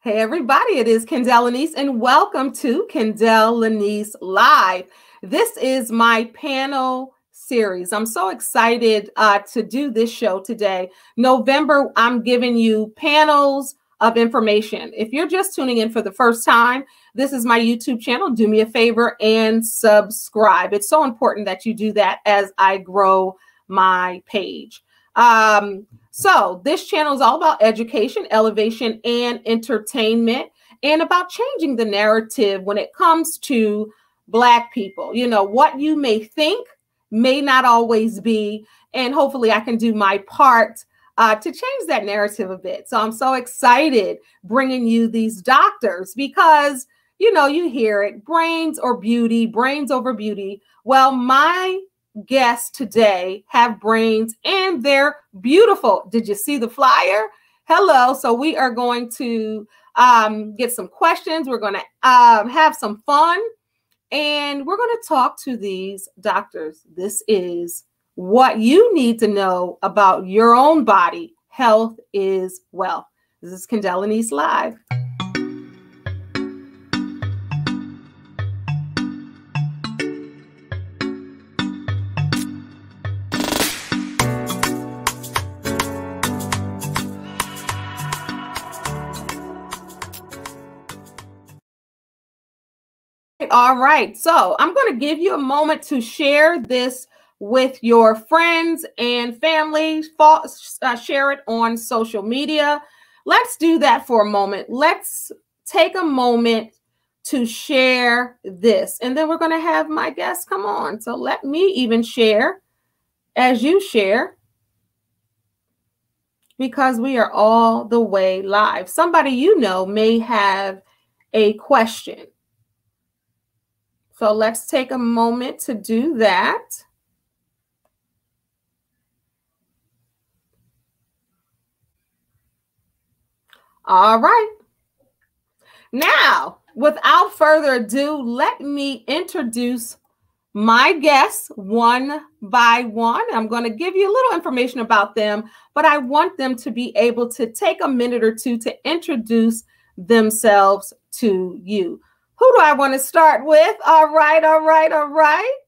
Hey, everybody, it is Kendell Lenice, and welcome to Kendell Lenice Live. This is my panel series. I'm so excited uh, to do this show today. November, I'm giving you panels of information. If you're just tuning in for the first time, this is my YouTube channel. Do me a favor and subscribe. It's so important that you do that as I grow my page. Um, so, this channel is all about education, elevation, and entertainment, and about changing the narrative when it comes to Black people. You know, what you may think may not always be, and hopefully, I can do my part uh, to change that narrative a bit. So, I'm so excited bringing you these doctors because, you know, you hear it brains or beauty, brains over beauty. Well, my guests today have brains and they're beautiful. Did you see the flyer? Hello. So we are going to um, get some questions. We're going to um, have some fun and we're going to talk to these doctors. This is what you need to know about your own body. Health is wealth. This is Kendell Lenice All right. So I'm going to give you a moment to share this with your friends and family. Uh, share it on social media. Let's do that for a moment. Let's take a moment to share this. And then we're going to have my guests come on. So let me even share as you share because we are all the way live. Somebody you know may have a question so let's take a moment to do that. All right. Now, without further ado, let me introduce my guests one by one. I'm going to give you a little information about them, but I want them to be able to take a minute or two to introduce themselves to you. Who do I want to start with? All right, all right, all right.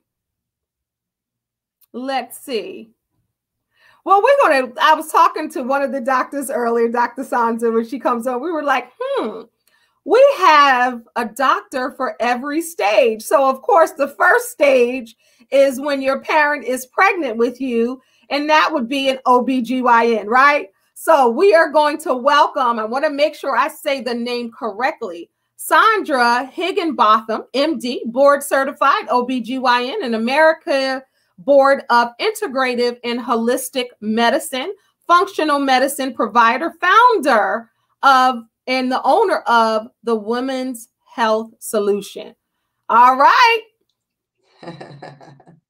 Let's see. Well, we're going to, I was talking to one of the doctors earlier, Dr. Sandra, when she comes on. We were like, hmm, we have a doctor for every stage. So, of course, the first stage is when your parent is pregnant with you, and that would be an OBGYN, right? So, we are going to welcome, I want to make sure I say the name correctly. Sandra Higginbotham, MD, board certified OBGYN and America Board of Integrative and Holistic Medicine, functional medicine provider, founder of and the owner of the Women's Health Solution. All right.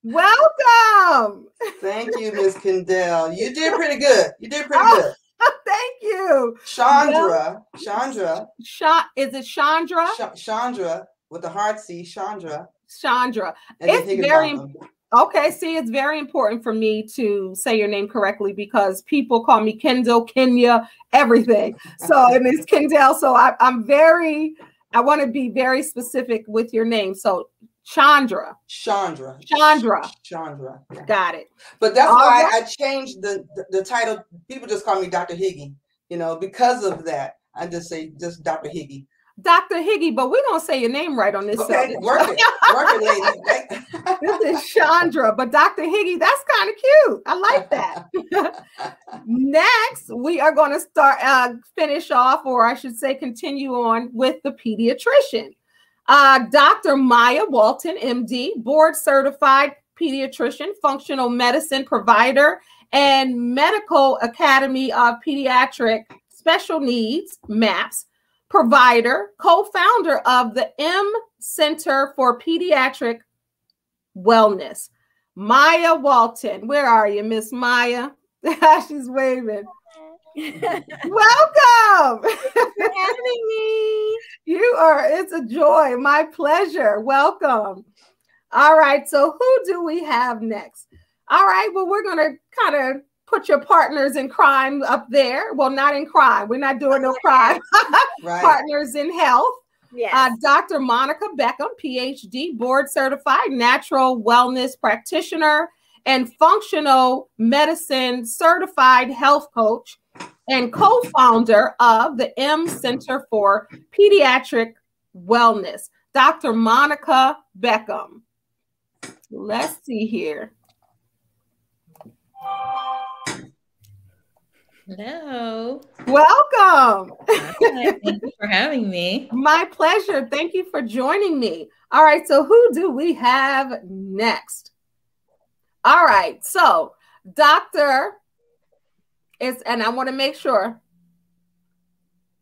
Welcome. Thank you, Ms. Kendall. You did pretty good. You did pretty oh, good. You. Chandra. Chandra. Sha- is it Chandra? Sh- Chandra with the hard C, Chandra. Chandra. it's very okay. See, it's very important for me to say your name correctly because people call me Kendall, Kenya, everything. So and it's Kendall. So I, I'm very, I want to be very specific with your name. So Chandra. Chandra. Chandra. Chandra. Yeah. Got it. But that's All why right. I changed the, the, the title. People just call me Dr. Higgy. You know, because of that, I just say just Dr. Higgy. Dr. Higgy, but we don't say your name right on this okay, Work it, work it, lady. this is Chandra, but Dr. Higgy, that's kind of cute. I like that. Next, we are going to start uh, finish off, or I should say, continue on with the pediatrician. Uh, Dr. Maia Walton, MD, board certified pediatrician, functional medicine provider, and Medical Academy of Pediatric Special Needs, MAPS, provider, co founder of the M Center for Pediatric Wellness. Maia Walton, where are you, Miss Maia? She's waving. Welcome. having me. You are, it's a joy. My pleasure. Welcome. All right. So, who do we have next? All right. Well, we're going to kind of put your partners in crime up there. Well, not in crime. We're not doing no crime. right. partners in health. Yes. Uh, Dr. Monica Beckham, PhD, board certified natural wellness practitioner and functional medicine certified health coach and co founder of the M Center for Pediatric Wellness, Dr. Monica Beckham. Let's see here. Hello. Welcome. Thank you for having me. My pleasure. Thank you for joining me. All right. So, who do we have next? All right. So, Dr. is, and I want to make sure,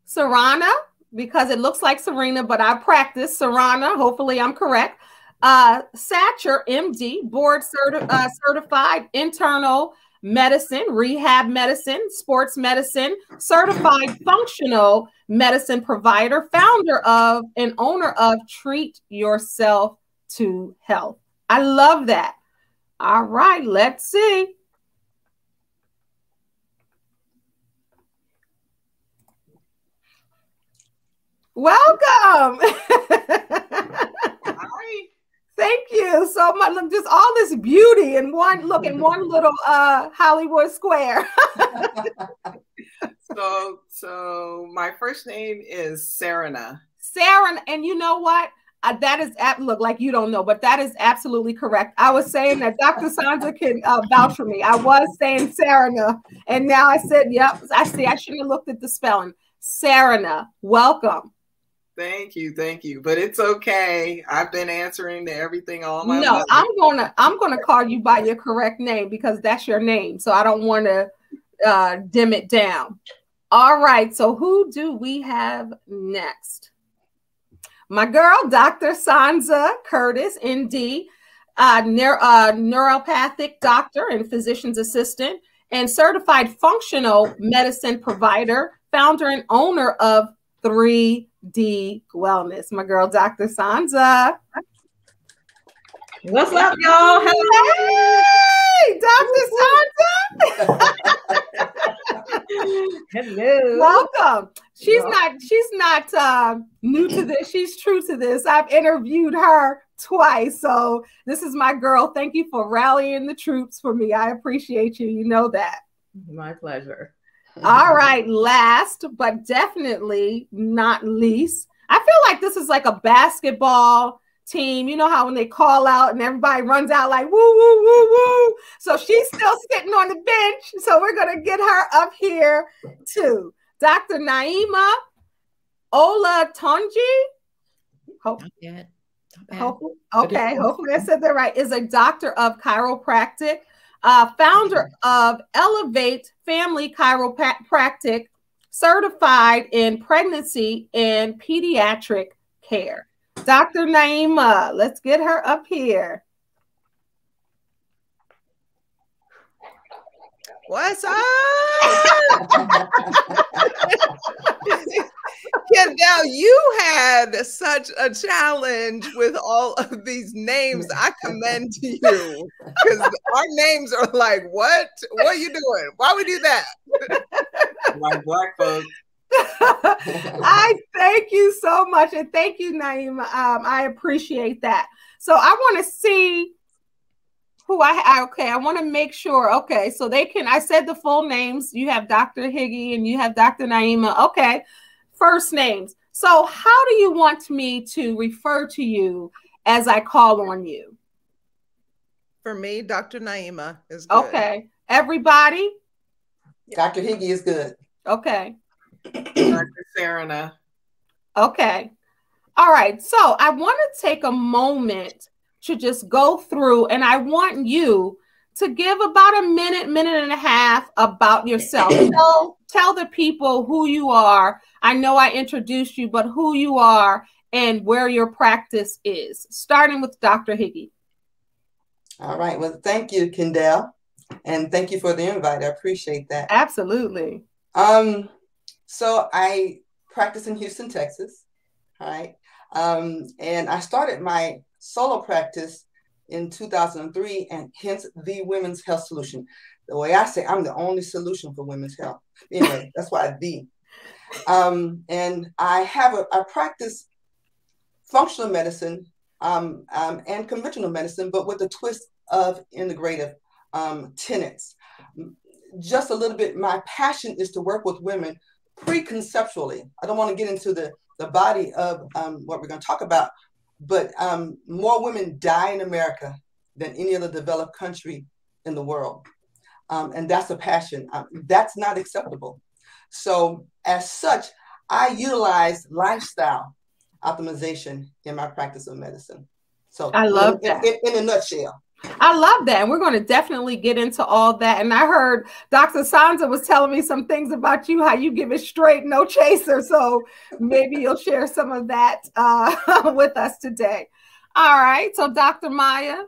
Sarana, because it looks like Serena, but I practice Sarana. Hopefully, I'm correct. Uh, Satcher, MD, board certi- uh, certified internal medicine, rehab medicine, sports medicine, certified functional medicine provider, founder of and owner of Treat Yourself to Health. I love that. All right, let's see. Welcome. Thank you so much. Look, just all this beauty in one look in one little uh Hollywood square. so so my first name is Sarana. Sarah, and you know what? Uh, that is ab- look like you don't know, but that is absolutely correct. I was saying that Dr. Sandra can uh, vouch for me. I was saying Sarana, and now I said, "Yep." I see. I shouldn't have looked at the spelling. Sarana, welcome. Thank you, thank you. But it's okay. I've been answering to everything all my No, life. I'm gonna I'm gonna call you by your correct name because that's your name. So I don't want to uh, dim it down. All right. So who do we have next? My girl, Dr. Sonza Curtis, ND, uh, neuro, uh, neuropathic doctor and physician's assistant, and certified functional medicine provider, founder and owner of Three D Wellness. My girl, Dr. Sonza. What's up, y'all? Hello. Hey, Dr. Sonza. Hello. Welcome. She's not she's not uh, new to this. She's true to this. I've interviewed her twice. So this is my girl. Thank you for rallying the troops for me. I appreciate you. You know that. My pleasure. All right, last but definitely not least, I feel like this is like a basketball team. You know how when they call out and everybody runs out like woo woo woo woo. So she's still sitting on the bench. So we're gonna get her up here too. Dr. Naeema Ola Tonji. Hope, hope, okay, hopefully I said that right. Is a doctor of chiropractic uh, founder of Elevate Family Chiropractic, certified in pregnancy and pediatric care. Dr. Naeema, let's get her up here. What's up? Kendall, you had such a challenge with all of these names. I commend to you because our names are like, what? What are you doing? Why would you do that? like black folks. I thank you so much. And thank you, Naeema. Um, I appreciate that. So I want to see who I, I okay, I want to make sure. Okay, so they can I said the full names. You have Dr. Higgy and you have Dr. Naeema. Okay. First names. So how do you want me to refer to you as I call on you? For me, Dr. Naeema is good. Okay. Everybody? Dr. Higgy is good. Okay. Dr. Sarana. Okay. All right. So I want to take a moment to just go through and I want you to give about a minute, minute and a half about yourself. tell, tell the people who you are. I know I introduced you, but who you are and where your practice is, starting with Dr. Higgy. All right. Well, thank you, Kendall. And thank you for the invite. I appreciate that. Absolutely. Um, so I practice in Houston, Texas. All right. Um, and I started my solo practice in 2003 and hence the Women's Health Solution. the way I say, I'm the only solution for women's health. Anyway, that's why the. Um, and I have a I practice functional medicine um, um, and conventional medicine, but with a twist of integrative um, tenets. Just a little bit, my passion is to work with women preconceptually. I don't want to get into the, the body of um, what we're going to talk about, but um, more women die in America than any other developed country in the world. Um, and that's a passion. Um, that's not acceptable. So, as such, I utilize lifestyle optimization in my practice of medicine. So, I love in, that. In, in a nutshell. I love that. And we're going to definitely get into all that. And I heard Dr. Sonza was telling me some things about you, how you give it straight, no chaser. So maybe you'll share some of that uh, with us today. All right. So, Dr. Maia.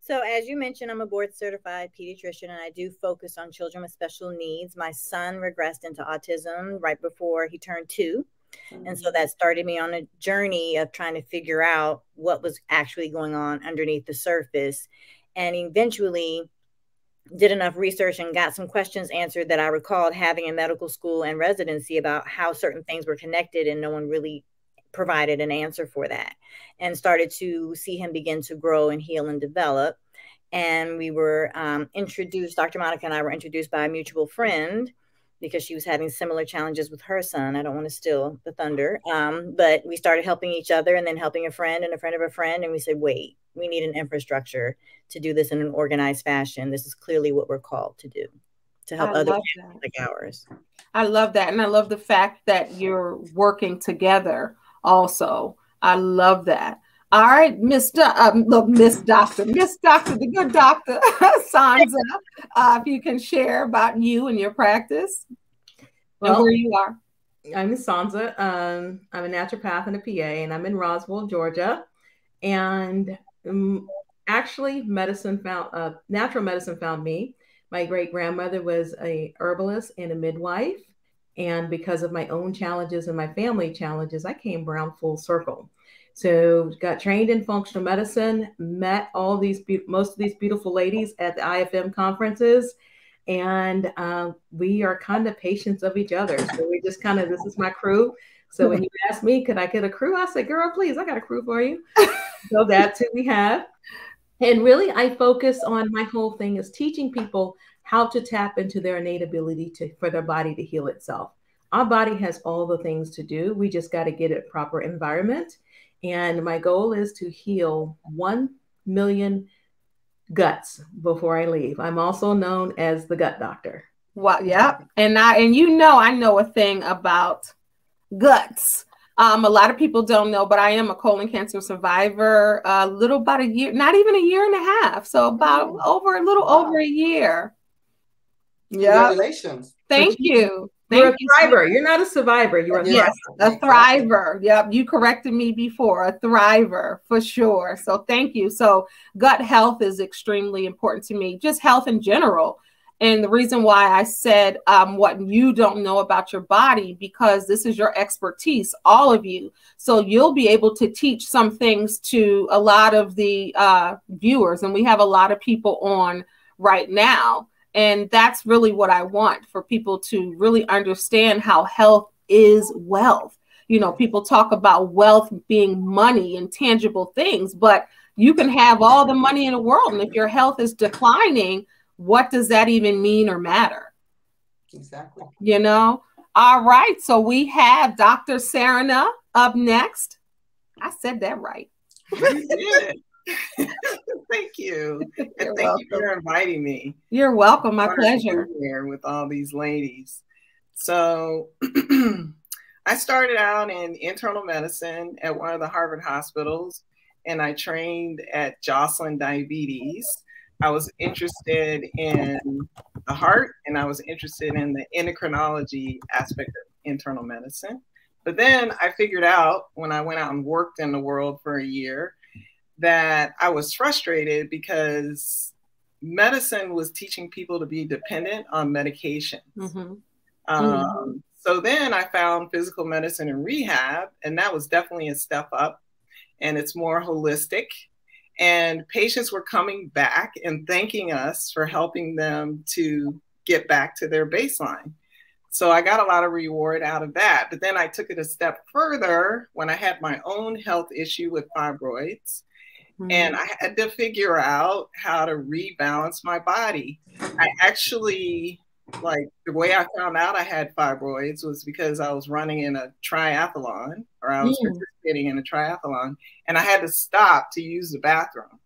So, as you mentioned, I'm a board certified pediatrician and I do focus on children with special needs. My son regressed into autism right before he turned two. And so that started me on a journey of trying to figure out what was actually going on underneath the surface. And eventually did enough research and got some questions answered that I recalled having in medical school and residency about how certain things were connected, and no one really provided an answer for that. And started to see him begin to grow and heal and develop. And we were um, introduced, Dr. Monica and I were introduced by a mutual friend because she was having similar challenges with her son. I don't want to steal the thunder. Um, but we started helping each other and then helping a friend and a friend of a friend. And we said, wait, we need an infrastructure to do this in an organized fashion. This is clearly what we're called to do to help I other love families that. like ours. I love that. And I love the fact that you're working together also. I love that. All right, Mr. Um, look, Miss Doctor, Miss Doctor, the good doctor, Sonza, uh, if you can share about you and your practice and Well, where you are. I'm Sonza. Um, I'm a naturopath and a PA, and I'm in Roswell, Georgia. And um, actually, medicine found uh, natural medicine found me. My great grandmother was a herbalist and a midwife, and because of my own challenges and my family challenges, I came around full circle. So got trained in functional medicine, met all these be- most of these beautiful ladies at the IFM conferences, and uh, we are kind of patients of each other. So we just kind of this is my crew. So when you ask me, could I get a crew? I said, girl, please, I got a crew for you. so that's who we have. And really, I focus on my whole thing is teaching people how to tap into their innate ability to for their body to heal itself. Our body has all the things to do. We just got to get it proper environment. And my goal is to heal 1 million guts before I leave. I'm also known as the gut doctor. Well, yeah, and I and you know I know a thing about guts. Um, a lot of people don't know, but I am a colon cancer survivor. A little about a year, not even a year and a half, so about over a little Wow. over a year. Yeah, Congratulations. thank you. You're a Thank you so thriver. You're not a survivor. You're a Yes, thriver. a thriver. Yep, you corrected me before. A thriver for sure. So thank you. So gut health is extremely important to me, just health in general. And the reason why I said um, what you don't know about your body, because this is your expertise, all of you. So you'll be able to teach some things to a lot of the uh, viewers. And we have a lot of people on right now. And that's really what I want for people to really understand how health is wealth. You know, people talk about wealth being money and tangible things, but you can have all the money in the world. And if your health is declining, what does that even mean or matter? Exactly. You know? All right. So we have Dr. Sarana up next. I said that right. Thank you. You're thank you for inviting me. You're welcome. My Honored to be pleasure. Here with all these ladies. So I started out in internal medicine at one of the Harvard hospitals, and I trained at Joslin Diabetes. I was interested in the heart, and I was interested in the endocrinology aspect of internal medicine. But then I figured out when I went out and worked in the world for a year that I was frustrated because medicine was teaching people to be dependent on medication. Mhm. Um, so then I found physical medicine and rehab, and that was definitely a step up, and it's more holistic. And patients were coming back and thanking us for helping them to get back to their baseline. So I got a lot of reward out of that. But then I took it a step further when I had my own health issue with fibroids. Mm-hmm. And I had to figure out how to rebalance my body. I actually, like, the way I found out I had fibroids was because I was running in a triathlon or I was mm. participating in a triathlon and I had to stop to use the bathroom.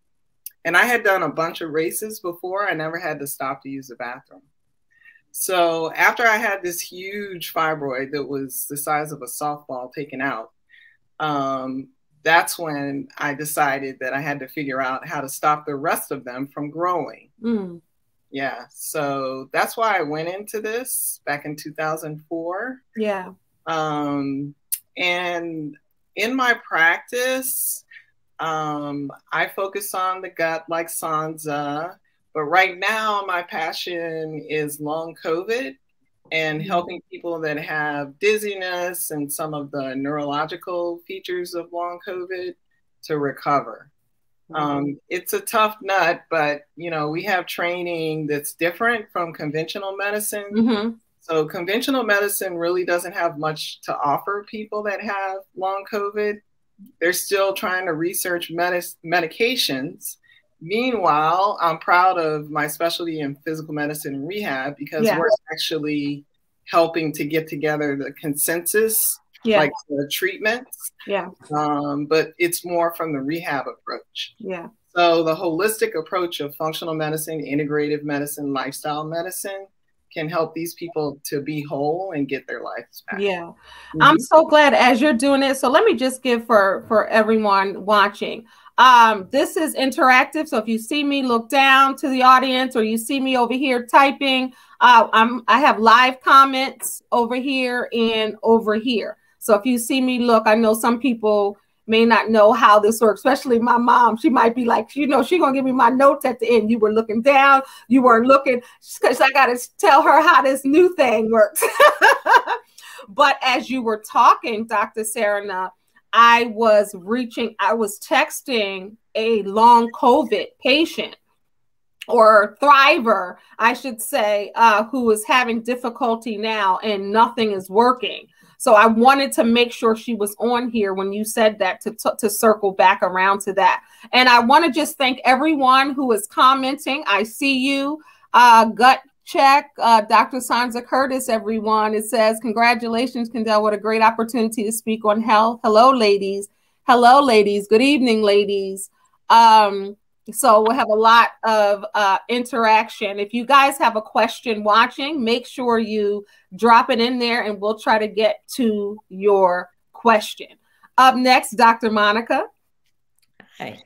And I had done a bunch of races before, I never had to stop to use the bathroom. So after I had this huge fibroid that was the size of a softball taken out, um, that's when I decided that I had to figure out how to stop the rest of them from growing. Mm. Yeah. So that's why I went into this back in 2004. Yeah. Um, and in my practice, um, I focus on the gut like Sonza but right now, my passion is long COVID and mm-hmm. helping people that have dizziness and some of the neurological features of long COVID to recover. Mm-hmm. Um, it's a tough nut, but you know we have training that's different from conventional medicine. Mm-hmm. So conventional medicine really doesn't have much to offer people that have long COVID. They're still trying to research medis- medications Meanwhile, I'm proud of my specialty in physical medicine and rehab because yeah. we're actually helping to get together the consensus, yeah. like the treatments. Yeah. Um, but it's more from the rehab approach. Yeah. So the holistic approach of functional medicine, integrative medicine, lifestyle medicine can help these people to be whole and get their lives back. Yeah. Mm-hmm. I'm so glad as you're doing it. So let me just give for for everyone watching. Um, this is interactive. So if you see me look down to the audience or you see me over here typing, uh, I'm, I have live comments over here and over here. So if you see me look, I know some people may not know how this works, especially my mom. She might be like, you know, she gonna give me my notes at the end. You were looking down, you weren't looking, because I gotta tell her how this new thing works. but as you were talking, Dr. Sarah, I was reaching, I was texting a long COVID patient or thriver, I should say, uh, who is having difficulty now and nothing is working. So I wanted to make sure she was on here when you said that to, to, circle back around to that. And I want to just thank everyone who is commenting. I see you. Uh, gut check. Uh, Dr. Sonza Curtis, everyone. It says, Congratulations, Kendall. What a great opportunity to speak on health. Hello, ladies. Hello, ladies. Good evening, ladies. Um, so we'll have a lot of uh, interaction. If you guys have a question watching, make sure you drop it in there and we'll try to get to your question. Up next, Dr. Monica. Hi.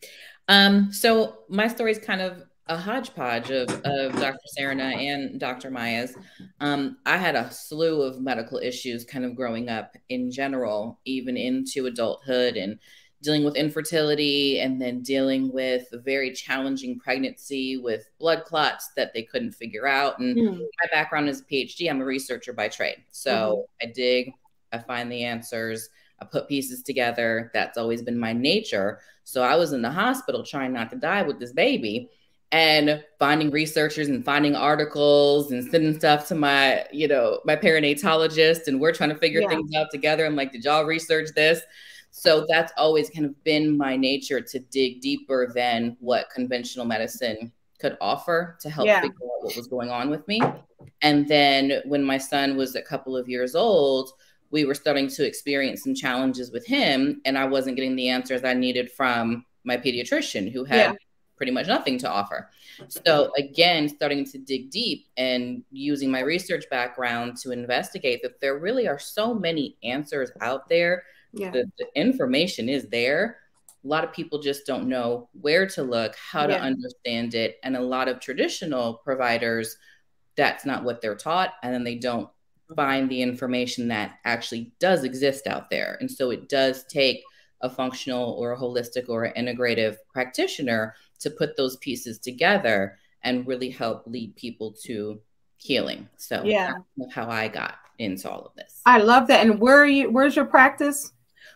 Um, so my story is kind of a hodgepodge of, of Dr. Sarana and Dr. Maia's. Um, I had a slew of medical issues kind of growing up in general, even into adulthood and dealing with infertility and then dealing with a very challenging pregnancy with blood clots that they couldn't figure out. And mm. my background is a PhD. I'm a researcher by trade. So mm. I dig, I find the answers, I put pieces together. That's always been my nature. So I was in the hospital trying not to die with this baby and finding researchers and finding articles and sending stuff to my, you know, my perinatologist. And we're trying to figure yeah. things out together. I'm like, did y'all research this? So that's always kind of been my nature to dig deeper than what conventional medicine could offer to help yeah. figure out what was going on with me. And then when my son was a couple of years old, we were starting to experience some challenges with him, and I wasn't getting the answers I needed from my pediatrician who had yeah. Pretty much nothing to offer. So, again, starting to dig deep and using my research background to investigate that there really are so many answers out there yeah. the, the information is there a lot of people just don't know where to look how to understand it and a lot of traditional providers that's not what they're taught and then they don't find the information that actually does exist out there and so it does take a functional or a holistic or an integrative practitioner to put those pieces together and really help lead people to healing so yeah how i got into all of this i love that and where are you where's your practice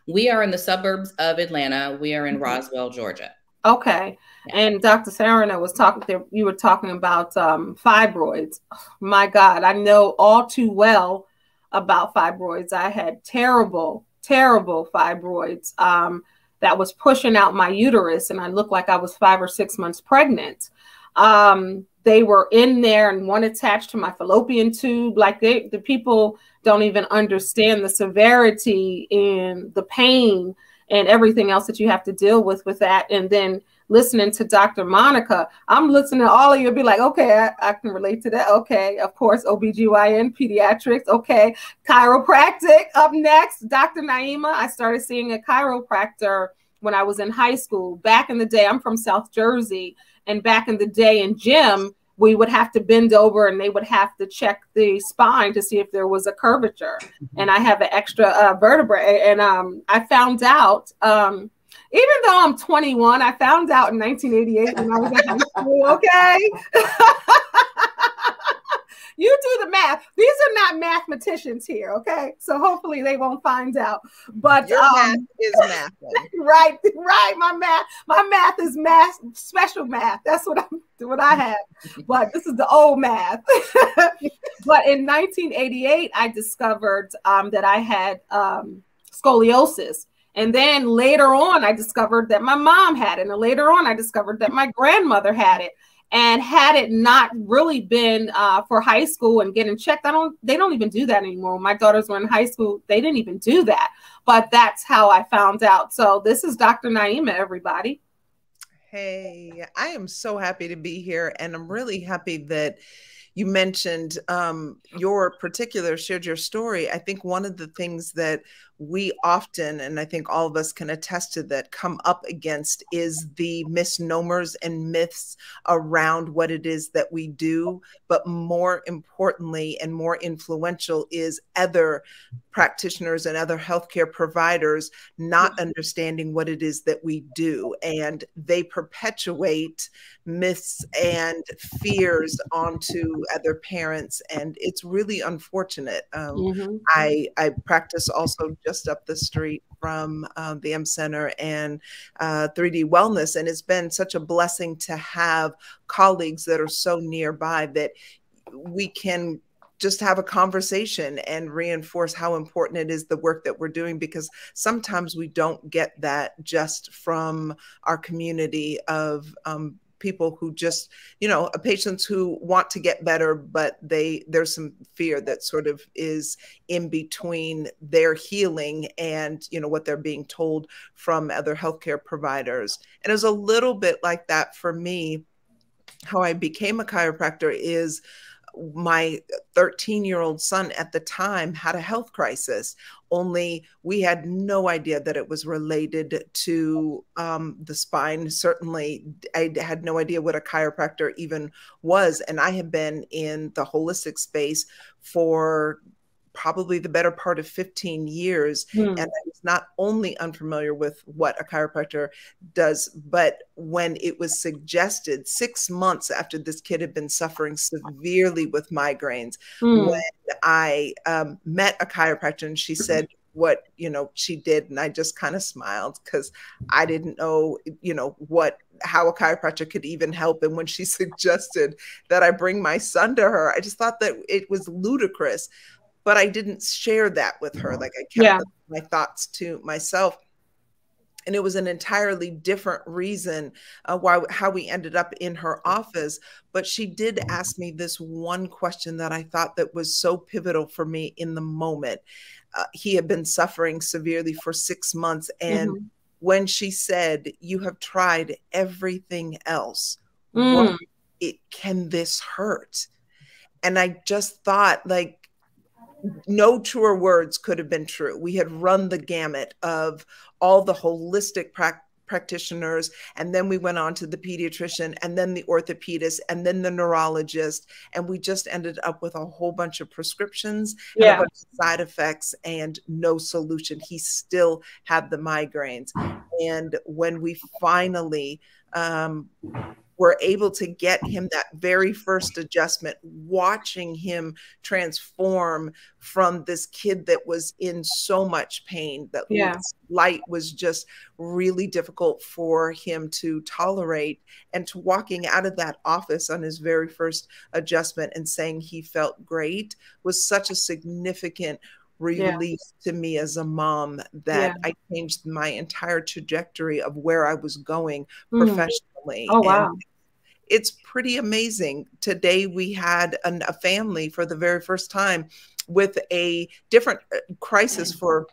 we are in the suburbs of Atlanta. We are in mm-hmm. Roswell, Georgia. Okay. And Dr. Sarana was talking there, you were talking about um, fibroids. Oh, my God, I know all too well about fibroids. I had terrible, terrible fibroids um, that was pushing out my uterus, and I looked like I was five or six months pregnant. Um, they were in there and one attached to my fallopian tube. Like they, the people don't even understand the severity and the pain and everything else that you have to deal with with that. And then listening to Dr. Monica, I'm listening to all of you be like, okay, I, I, can relate to that. Okay, of course, OBGYN, pediatrics, okay, chiropractic. Up next, Dr. Naeema. I started seeing a chiropractor when I was in high school. Back in the day, I'm from South Jersey, and back in the day in gym, we would have to bend over and they would have to check the spine to see if there was a curvature. Mm-hmm. And I have an extra uh, vertebrae. And um, I found out um, even though I'm 21, I found out in 1988 when I was in high school, okay? you do the math. These are not mathematicians here, okay? So hopefully they won't find out. But your um, math is math. right, right. My math, my math is math, special math. That's what I'm what I have. But this is the old math. but in 1988, I discovered um, that I had um, scoliosis. And then later on, I discovered that my mom had it. And later on, I discovered that my grandmother had it. And had it not really been uh, for high school and getting checked, I don't. They don't even do that anymore. My daughters were in high school, they didn't even do that. But that's how I found out. So this is Dr. Naeema, everybody. Hey, I am so happy to be here, and I'm really happy that you mentioned um, your particular shared your story. I think one of the things that we often, and I think all of us can attest to that, come up against is the misnomers and myths around what it is that we do. But more importantly and more influential is other practitioners and other healthcare providers not understanding what it is that we do. And they perpetuate myths and fears onto other parents. And it's really unfortunate. Um, mm-hmm. I, I practice also just up the street from uh, the M Center and uh, 3D Wellness. And it's been such a blessing to have colleagues that are so nearby that we can just have a conversation and reinforce how important it is the work that we're doing because sometimes we don't get that just from our community of um, people who just you know uh, patients who want to get better but they there's some fear that sort of is in between their healing and you know what they're being told from other healthcare providers. And it was a little bit like that for me. How i became a chiropractor is my 13 year old son at the time had a health crisis only we had no idea that it was related to um, the spine. Certainly i had no idea what a chiropractor even was and i have been in the holistic space for probably the better part of 15 years. Mm. And I was not only unfamiliar with what a chiropractor does, but when it was suggested six months after this kid had been suffering severely with migraines, mm. when I um, met a chiropractor and she said, what you know she did and i just kind of smiled because i didn't know you know what how a chiropractor could even help and when she suggested that i bring my son to her i just thought that it was ludicrous but I didn't share that with her. Like I kept yeah. my thoughts to myself. And it was an entirely different reason uh, why how we ended up in her office. But she did ask me this one question that I thought that was so pivotal for me in the moment. Uh, he had been suffering severely for six months, and mm-hmm. when she said, "You have tried everything else, mm. what, it can this hurt?" And I just thought, like, no truer words could have been true. We had run the gamut of all the holistic pra- practitioners, and then we went on to the pediatrician, and then the orthopedist, and then the neurologist, and we just ended up with a whole bunch of prescriptions, yeah. Of side effects, and no solution. He still had the migraines, and when we finally um, were able to get him that very first adjustment, watching him transform from this kid that was in so much pain that yeah. light was just really difficult for him to tolerate and to walking out of that office on his very first adjustment and saying he felt great was such a significant relief yeah. to me as a mom that yeah. I changed my entire trajectory of where I was going mm. professionally. Oh, wow. And it's pretty amazing. Today we had an, a family for the very first time with a different uh, crisis for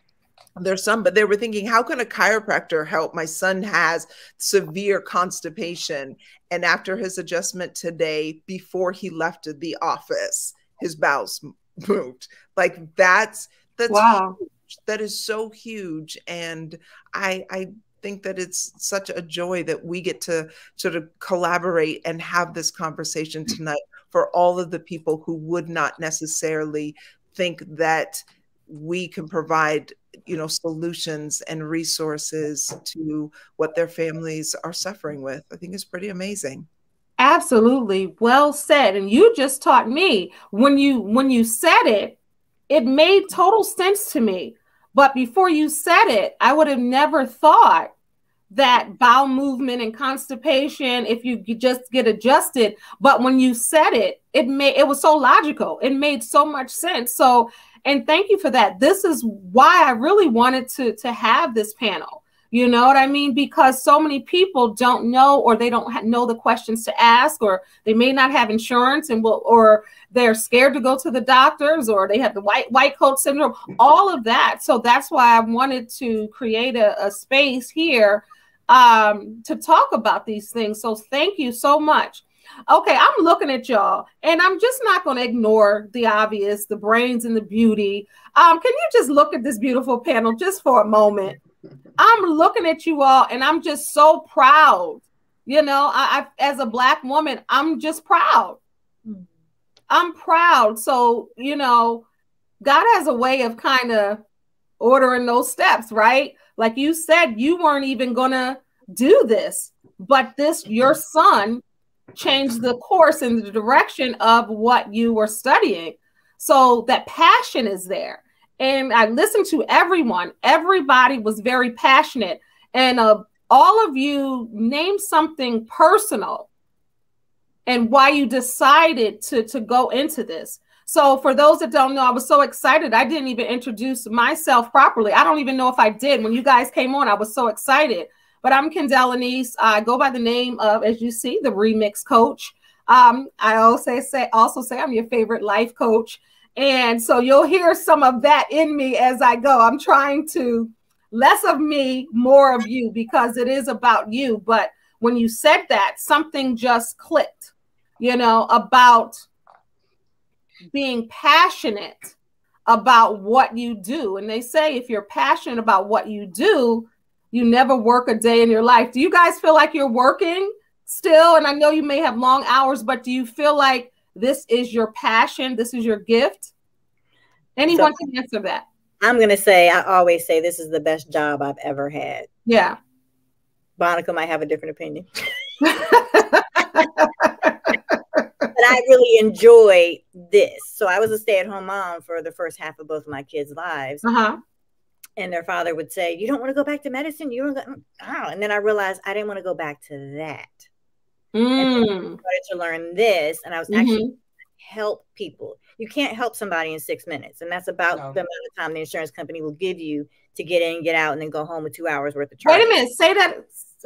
their son, but they were thinking, how can a chiropractor help? My son has severe constipation. And after his adjustment today, before he left the office, his bowels moved. Like that's that's wow. Huge. That is so huge. And I I think that it's such a joy that we get to sort of collaborate and have this conversation mm. tonight for all of the people who would not necessarily think that we can provide you know solutions and resources to what their families are suffering with. I think is pretty amazing. Absolutely. Well said. And you just taught me. When you when you said it it made total sense to me but before you said it i would have never thought that bowel movement and constipation if you just get adjusted. But when you said it it made it was so logical. It made so much sense. So and thank you for that. This is why i really wanted to to have this panel you know what i mean because so many people don't know or they don't know the questions to ask or they may not have insurance and will or they're scared to go to the doctors or they have the white white coat syndrome all of that so that's why i wanted to create a, a space here um, to talk about these things. So thank you so much. Okay, I'm looking at y'all, and I'm just not going to ignore the obvious, the brains and the beauty. Um, can you just look at this beautiful panel just for a moment? I'm looking at you all, and I'm just so proud. You know, I, I as a black woman, I'm just proud. I'm proud. So, you know, God has a way of kind of ordering those steps, right? Like you said, you weren't even gonna do this, but this your son changed the course in the direction of what you were studying. So that passion is there. And I listened to everyone. Everybody was very passionate. And uh, all of you named something personal and why you decided to, to go into this. So for those that don't know, I was so excited. I didn't even introduce myself properly. I don't even know if I did. When you guys came on, I was so excited. But I'm Kendall Anise. I go by the name of, as you see, the Remix Coach. Um, I also say also say I'm your favorite life coach. And so you'll hear some of that in me as I go. I'm trying to less of me, more of you, because it is about you. But when you said that, something just clicked, you know, about being passionate about what you do. And they say if you're passionate about what you do, you never work a day in your life. Do you guys feel like you're working still? And I know you may have long hours, but do you feel like this is your passion? This is your gift? Anyone so, can answer that. I'm going to say, I always say this is the best job I've ever had. Yeah. Monica might have a different opinion. but I really enjoy this. So I was a stay at home mom for the first half of both of my kids' lives. Uh-huh. And their father would say, You don't want to go back to medicine? You don't go. Oh. And then I realized I didn't want to go back to that. Mm. I started to learn this, and I was actually mm-hmm. help people. You can't help somebody in six minutes, and that's about no. the amount of time the insurance company will give you to get in, get out, and then go home with two hours worth of charge. Wait a minute, say that.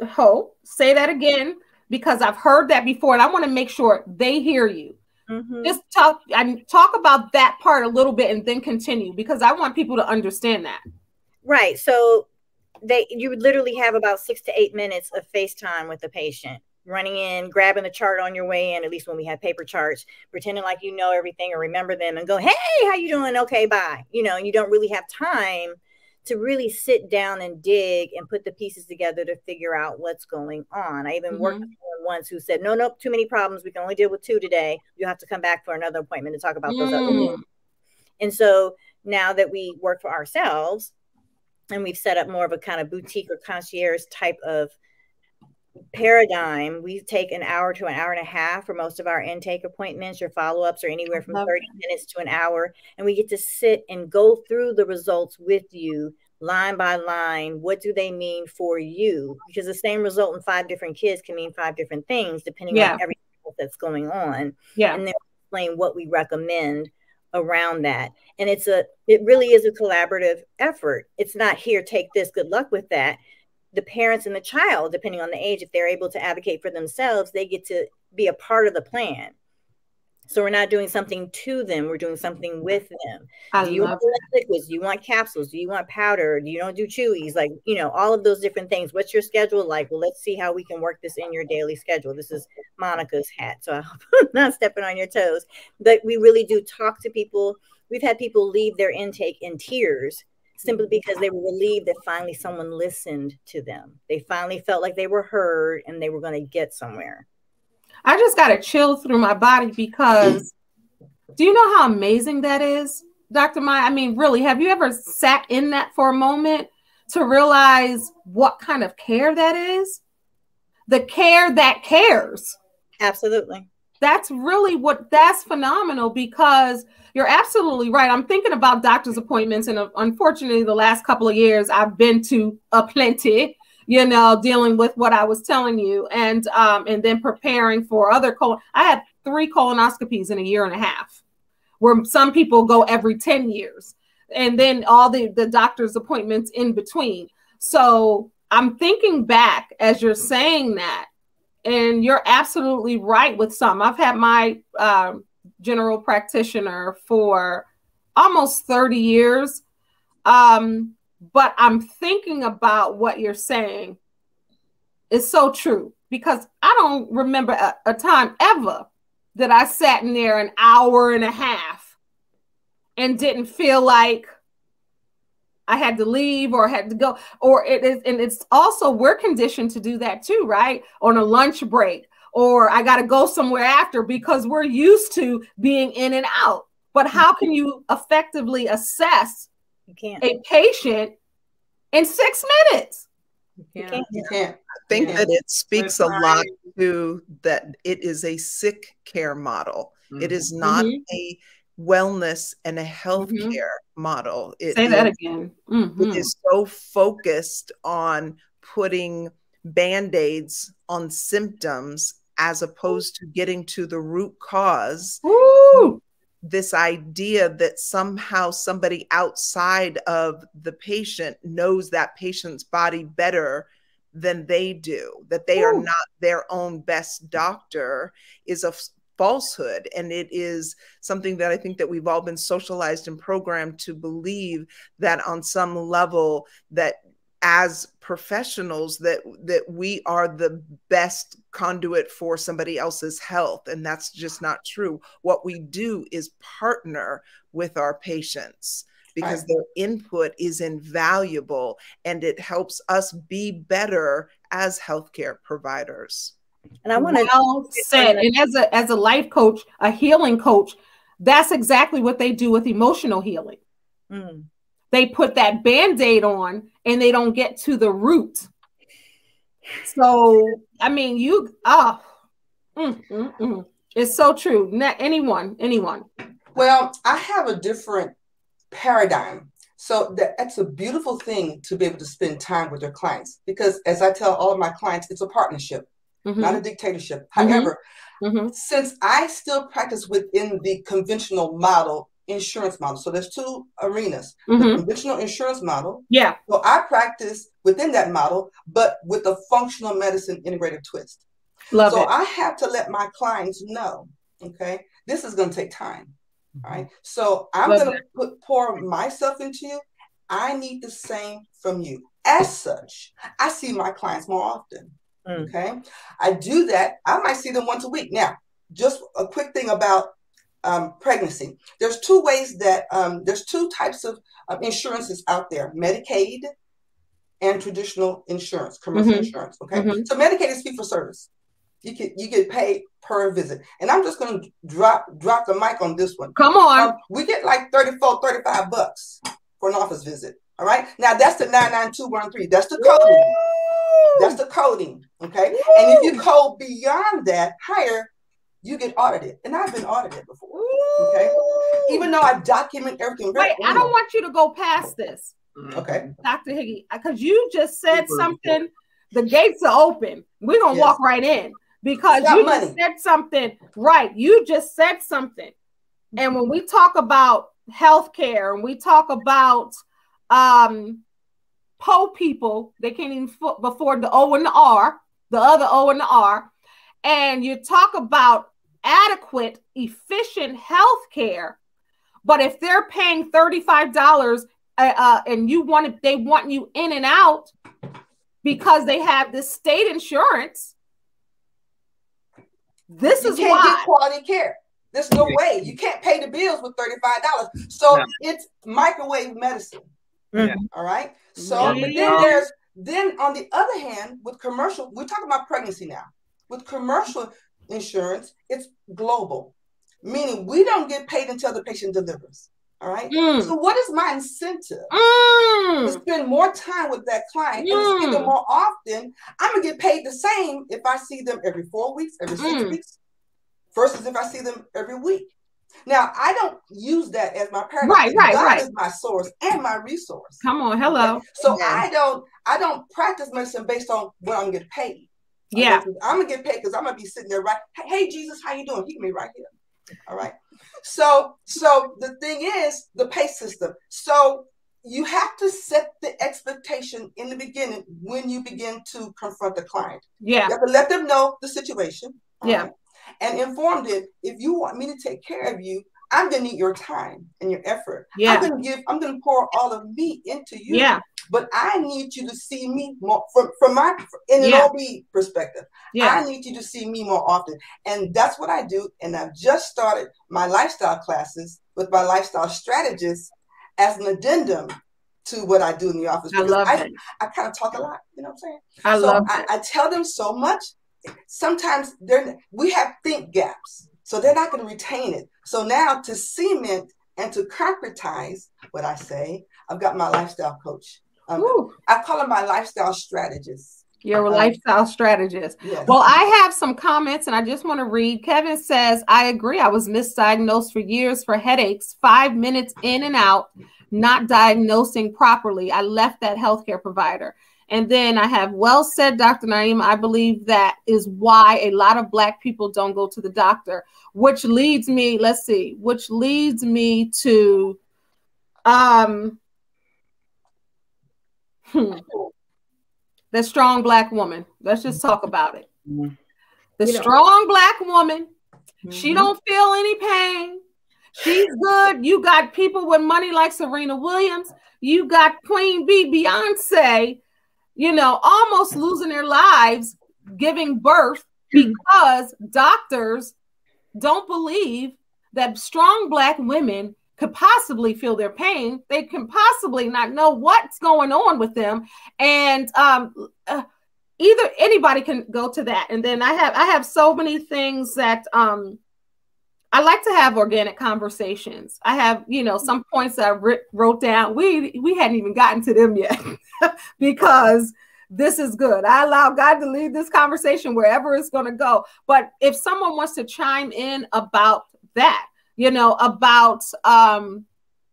Hope, say that again because I've heard that before and I want to make sure they hear you. Mm-hmm. Just talk and talk about that part a little bit and then continue because I want people to understand that. Right. So they you would literally have about six to eight minutes of FaceTime with the patient running in, grabbing the chart on your way in, at least when we had paper charts, pretending like you know everything or remember them and go, hey, how you doing? Okay, bye. You know, and you don't really have time to really sit down and dig and put the pieces together to figure out what's going on. I even mm-hmm. worked with once who said, "No, no, too many problems. We can only deal with two today. You have to come back for another appointment to talk about those other ones. And so now that we work for ourselves, and we've set up more of a kind of boutique or concierge type of paradigm, we take an hour to an hour and a half for most of our intake appointments. Your follow ups are anywhere from 30 minutes to an hour. And we get to sit and go through the results with you line by line. What do they mean for you? Because the same result in five different kids can mean five different things depending yeah. on everything that's going on. Yeah. And then explain what we recommend around that. And it's a, it really is a collaborative effort. It's not here, take this, good luck with that the parents and the child, depending on the age, if they're able to advocate for themselves, they get to be a part of the plan. So we're not doing something to them, we're doing something with them. I do you want liquids? Do you want capsules? Do you want powder? Do you don't do chewies? Like, you know, all of those different things. What's your schedule like? Well, let's see how we can work this in your daily schedule. This is Monica's hat. So I hope I'm not stepping on your toes. But we really do talk to people. We've had people leave their intake in tears simply because they were relieved that finally someone listened to them. They finally felt like they were heard and they were going to get somewhere. I just got a chill through my body because do you know how amazing that is, Dr. Maia? I mean, really, have you ever sat in that for a moment to realize what kind of care that is? The care that cares. Absolutely. That's really what that's phenomenal because you're absolutely right. I'm thinking about doctor's appointments, and uh, unfortunately, the last couple of years I've been to a plenty. You know, dealing with what I was telling you, and um, and then preparing for other colon. I had three colonoscopies in a year and a half, where some people go every ten years, and then all the the doctor's appointments in between. So I'm thinking back as you're saying that, and you're absolutely right with some. I've had my um, general practitioner for almost 30 years. Um, but I'm thinking about what you're saying It's so true because I don't remember a, a time ever that I sat in there an hour and a half and didn't feel like I had to leave or had to go. Or it is, and it's also we're conditioned to do that too, right? On a lunch break or I got to go somewhere after because we're used to being in and out. But how can you effectively assess you can't. a patient in six minutes? You can't. You can't. I think that it speaks a lot to that it is a sick care model. Mm-hmm. It is not mm-hmm. a wellness and a healthcare mm-hmm. model. It Say that again. Mm-hmm. It is so focused on putting band-aids on symptoms as opposed to getting to the root cause. This idea that somehow somebody outside of the patient knows that patient's body better than they do, that they are not their own best doctor is a falsehood and it is something that i think that we've all been socialized and programmed to believe that on some level that as professionals that that we are the best conduit for somebody else's health and that's just not true. What we do is partner with our patients because their input is invaluable and it helps us be better as healthcare providers and i want to well said and as a as a life coach a healing coach that's exactly what they do with emotional healing. Mm. They put that band-aid on and they don't get to the root. So i mean you ah mm, mm, mm. it's so true. Not anyone anyone. Well i have a different paradigm. So that, that's a beautiful thing to be able to spend time with your clients because as i tell all of my clients it's a partnership mm-hmm. not a dictatorship mm-hmm. however mm-hmm. since i still practice within the conventional model insurance model. So there's two arenas. Mm-hmm. The conventional insurance model. Yeah. So I practice within that model, but with a functional medicine integrated twist. Love so it. I have to let my clients know, okay, this is going to take time. Mm-hmm. Right. So I'm going to put pour myself into you. I need the same from you. As such, I see my clients more often. Mm. Okay. I do that. I might see them once a week. Now, just a quick thing about um, pregnancy. There's two ways that um, there's two types of, insurances out there: Medicaid and traditional insurance, commercial mm-hmm. insurance. Okay, mm-hmm. so Medicaid is fee for service. You get you get paid per visit, and I'm just going to drop drop the mic on this one. Come on, um, we get like 34, 35 bucks for an office visit. All right. Now that's the 99213. That's the coding. That's the coding. Okay. Woo. And if you go beyond that higher, you get audited. And I've been audited before. Okay. Even though I document everything. Wait, I don't want you to go past this. Okay. Dr. Higgy, because you just said something. The gates are open. We're gonna yes. walk right in because you money. just said something. Right. You just said something. And when we talk about healthcare and we talk about um poor people, they can't even afford the O and the R, the other O and the R, and you talk about adequate, efficient health care. But if they're paying $35 uh, uh, and you want to, they want you in and out because they have this state insurance. This you is can't why get quality care. There's no way you can't pay the bills with $35. So it's microwave medicine. Mm-hmm. All right. So yeah. then there's then on the other hand, with commercial, we're talking about pregnancy now. With commercial insurance, it's global, meaning we don't get paid until the patient delivers. All right. Mm. So what is my incentive mm. to spend more time with that client mm. and see them more often? I'm gonna get paid the same if I see them every four weeks, every six mm. weeks, versus if I see them every week. Now I don't use that as my paradigm. Right, right, God right. is my source and my resource. Come on, hello. Okay? So yeah. I don't I don't practice medicine based on what I'm getting paid. Yeah, I'm gonna get paid because I'm gonna be sitting there right. Hey, Jesus, how you doing? He can be right here. All right. So so the thing is the pay system. So you have to set the expectation in the beginning when you begin to confront the client. Yeah. You have to let them know the situation. Yeah. Right? And informed it. if you want me to take care of you, I'm gonna need your time and your effort. Yeah. I'm gonna give, I'm gonna pour all of me into you. Yeah. But I need you to see me more from, from my in an yeah. OB perspective. Yeah. I need you to see me more often. And that's what I do. And I've just started my lifestyle classes with my lifestyle strategist as an addendum to what I do in the office. I love I, it. I kind of talk a lot, you know what I'm saying? I so love I, I tell them so much sometimes they're we have think gaps, so they're not going to retain it. So now to cement and to concretize what I say, I've got my lifestyle coach. Um, I call him my lifestyle strategist. You're a uh, lifestyle strategist. Yes. Well, I have some comments and I just want to read. Kevin says, I agree. I was misdiagnosed for years for headaches, five minutes in and out, not diagnosing properly. I left that healthcare provider. And then I have well said, Dr. Naeem. I believe that is why a lot of Black people don't go to the doctor, which leads me, let's see, which leads me to um hmm, the strong Black woman. Let's just talk about it. Mm-hmm. The you strong. Black woman, mm-hmm. she don't feel any pain. She's good. You got people with money like Serena Williams. You got Queen Bee, Beyonce you know, almost losing their lives giving birth because doctors don't believe that strong black women could possibly feel their pain. They can possibly not know what's going on with them, and um, uh, either anybody can go to that. And then I have I have so many things that um, I like to have organic conversations. I have, you know, some points I wrote down. We we hadn't even gotten to them yet because this is good. I allow God to lead this conversation wherever it's going to go. But if someone wants to chime in about that, you know, about um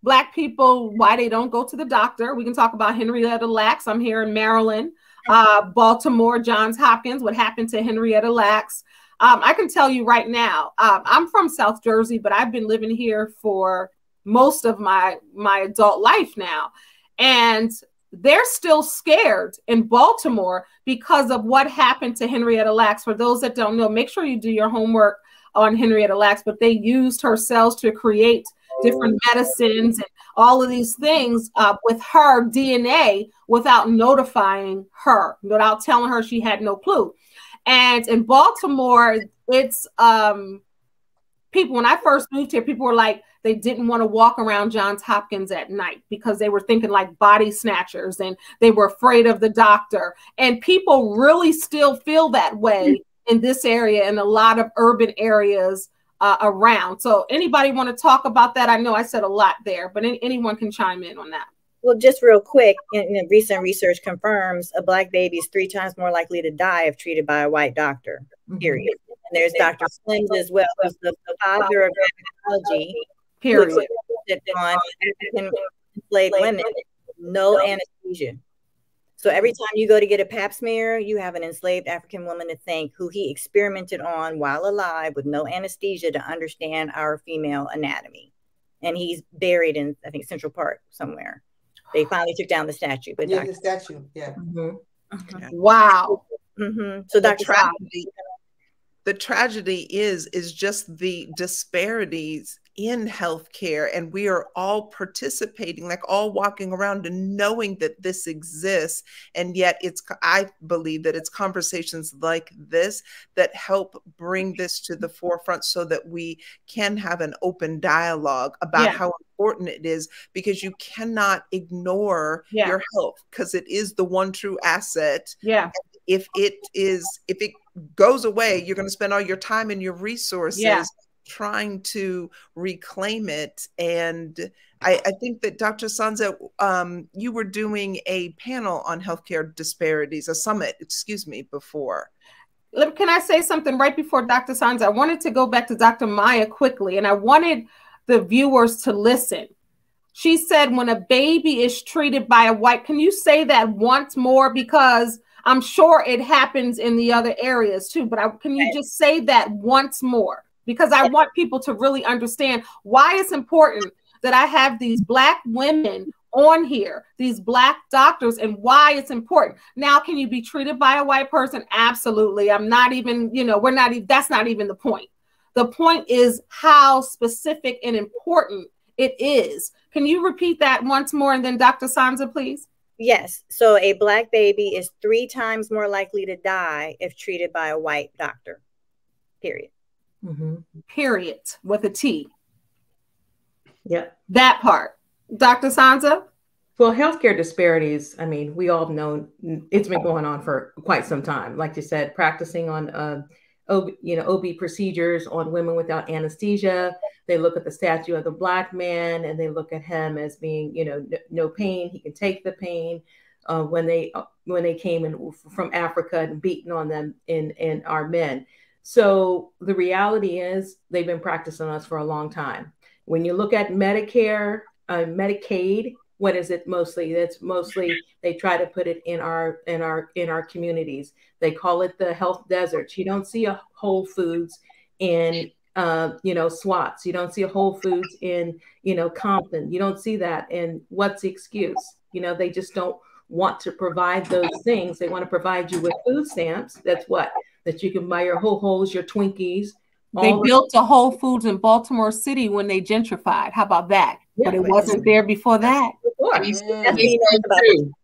black people why they don't go to the doctor, we can talk about Henrietta Lacks. I'm here in Maryland, uh, Baltimore, Johns Hopkins. What happened to Henrietta Lacks? Um, I can tell you right now, um, I'm from South Jersey, but I've been living here for most of my my adult life now, and they're still scared in Baltimore because of what happened to Henrietta Lacks. For those that don't know, make sure you do your homework on Henrietta Lacks. But they used her cells to create different medicines and all of these things uh, with her DNA without notifying her, without telling her she had no clue. And in Baltimore, it's um, people, when I first moved here, people were like, they didn't want to walk around Johns Hopkins at night because they were thinking like body snatchers and they were afraid of the doctor. And people really still feel that way in this area and a lot of urban areas uh, around. So, anybody want to talk about that? I know I said a lot there, but any, anyone can chime in on that. Well, just real quick, in, in recent research confirms a black baby is three times more likely to die if treated by a white doctor. Mhm. Period. And there's Dr. Sims as well, who's the father of gynecology, Period. on African enslaved women, no anesthesia. So every time you go to get a pap smear, you have an enslaved African woman to thank who he experimented on while alive with no anesthesia to understand our female anatomy. And he's buried in, I think, Central Park somewhere. They finally took down the statue, but Yeah, Dr. the statue. Yeah. Mhm. Wow. Mhm. So The Dr. Saab, tragedy, the tragedy is is just the disparities in healthcare and we are all participating like all walking around and knowing that this exists and yet it's i believe that it's conversations like this that help bring mm-hmm. this to the forefront so that we can have an open dialogue about Yeah. how important it is because you cannot ignore Yeah. your health because it is the one true asset Yeah. if it is if it goes away you're going to spend all your time and your resources Yeah. Trying to reclaim it and I, I think that dr Sonza um, you were doing a panel on healthcare disparities a summit excuse me before Can I say something right before Dr. Sanz? I wanted to go back to Dr. Maia quickly, and I wanted the viewers to listen. She said, when a baby is treated by a white, can you say that once more? Because I'm sure it happens in the other areas too, but I, can you just say that once more? Because I want people to really understand why it's important that I have these Black women on here, these Black doctors, and why it's important. Now, can you be treated by a white person? Absolutely. I'm not even, you know, we're not even, that's not even the point. The point is how specific and important it is. Can you repeat that once more? And then Dr. Sonza, please. Yes. So a black baby is three times more likely to die if treated by a white doctor. Period. Mhm. Period. With a T. Yep. That part. Dr. Sonza? Well, healthcare disparities, I mean, we all know it's been going on for quite some time. Like you said, practicing on, uh, OB, you know, OB procedures on women without anesthesia. They look at the statue of the black man and they look at him as being, you know, n- no pain. He can take the pain. Uh, when they uh, when they came in from Africa and beaten on them in in our men. So the reality is they've been practicing us for a long time. When you look at Medicare, uh, Medicaid, what is it mostly? That's mostly they try to put it in our in our in our communities. They call it the health deserts. You don't see a whole foods in uh, you know swats. You don't see a whole foods in you know compton. You don't see that and what's the excuse? You know they just don't want to provide those things. They want to provide you with food stamps. That's what that you can buy your whole holes your twinkies They all the- built a Whole Foods in Baltimore City when they gentrified. How about that? Yeah, but it wasn't there before that. before. That's what he knows about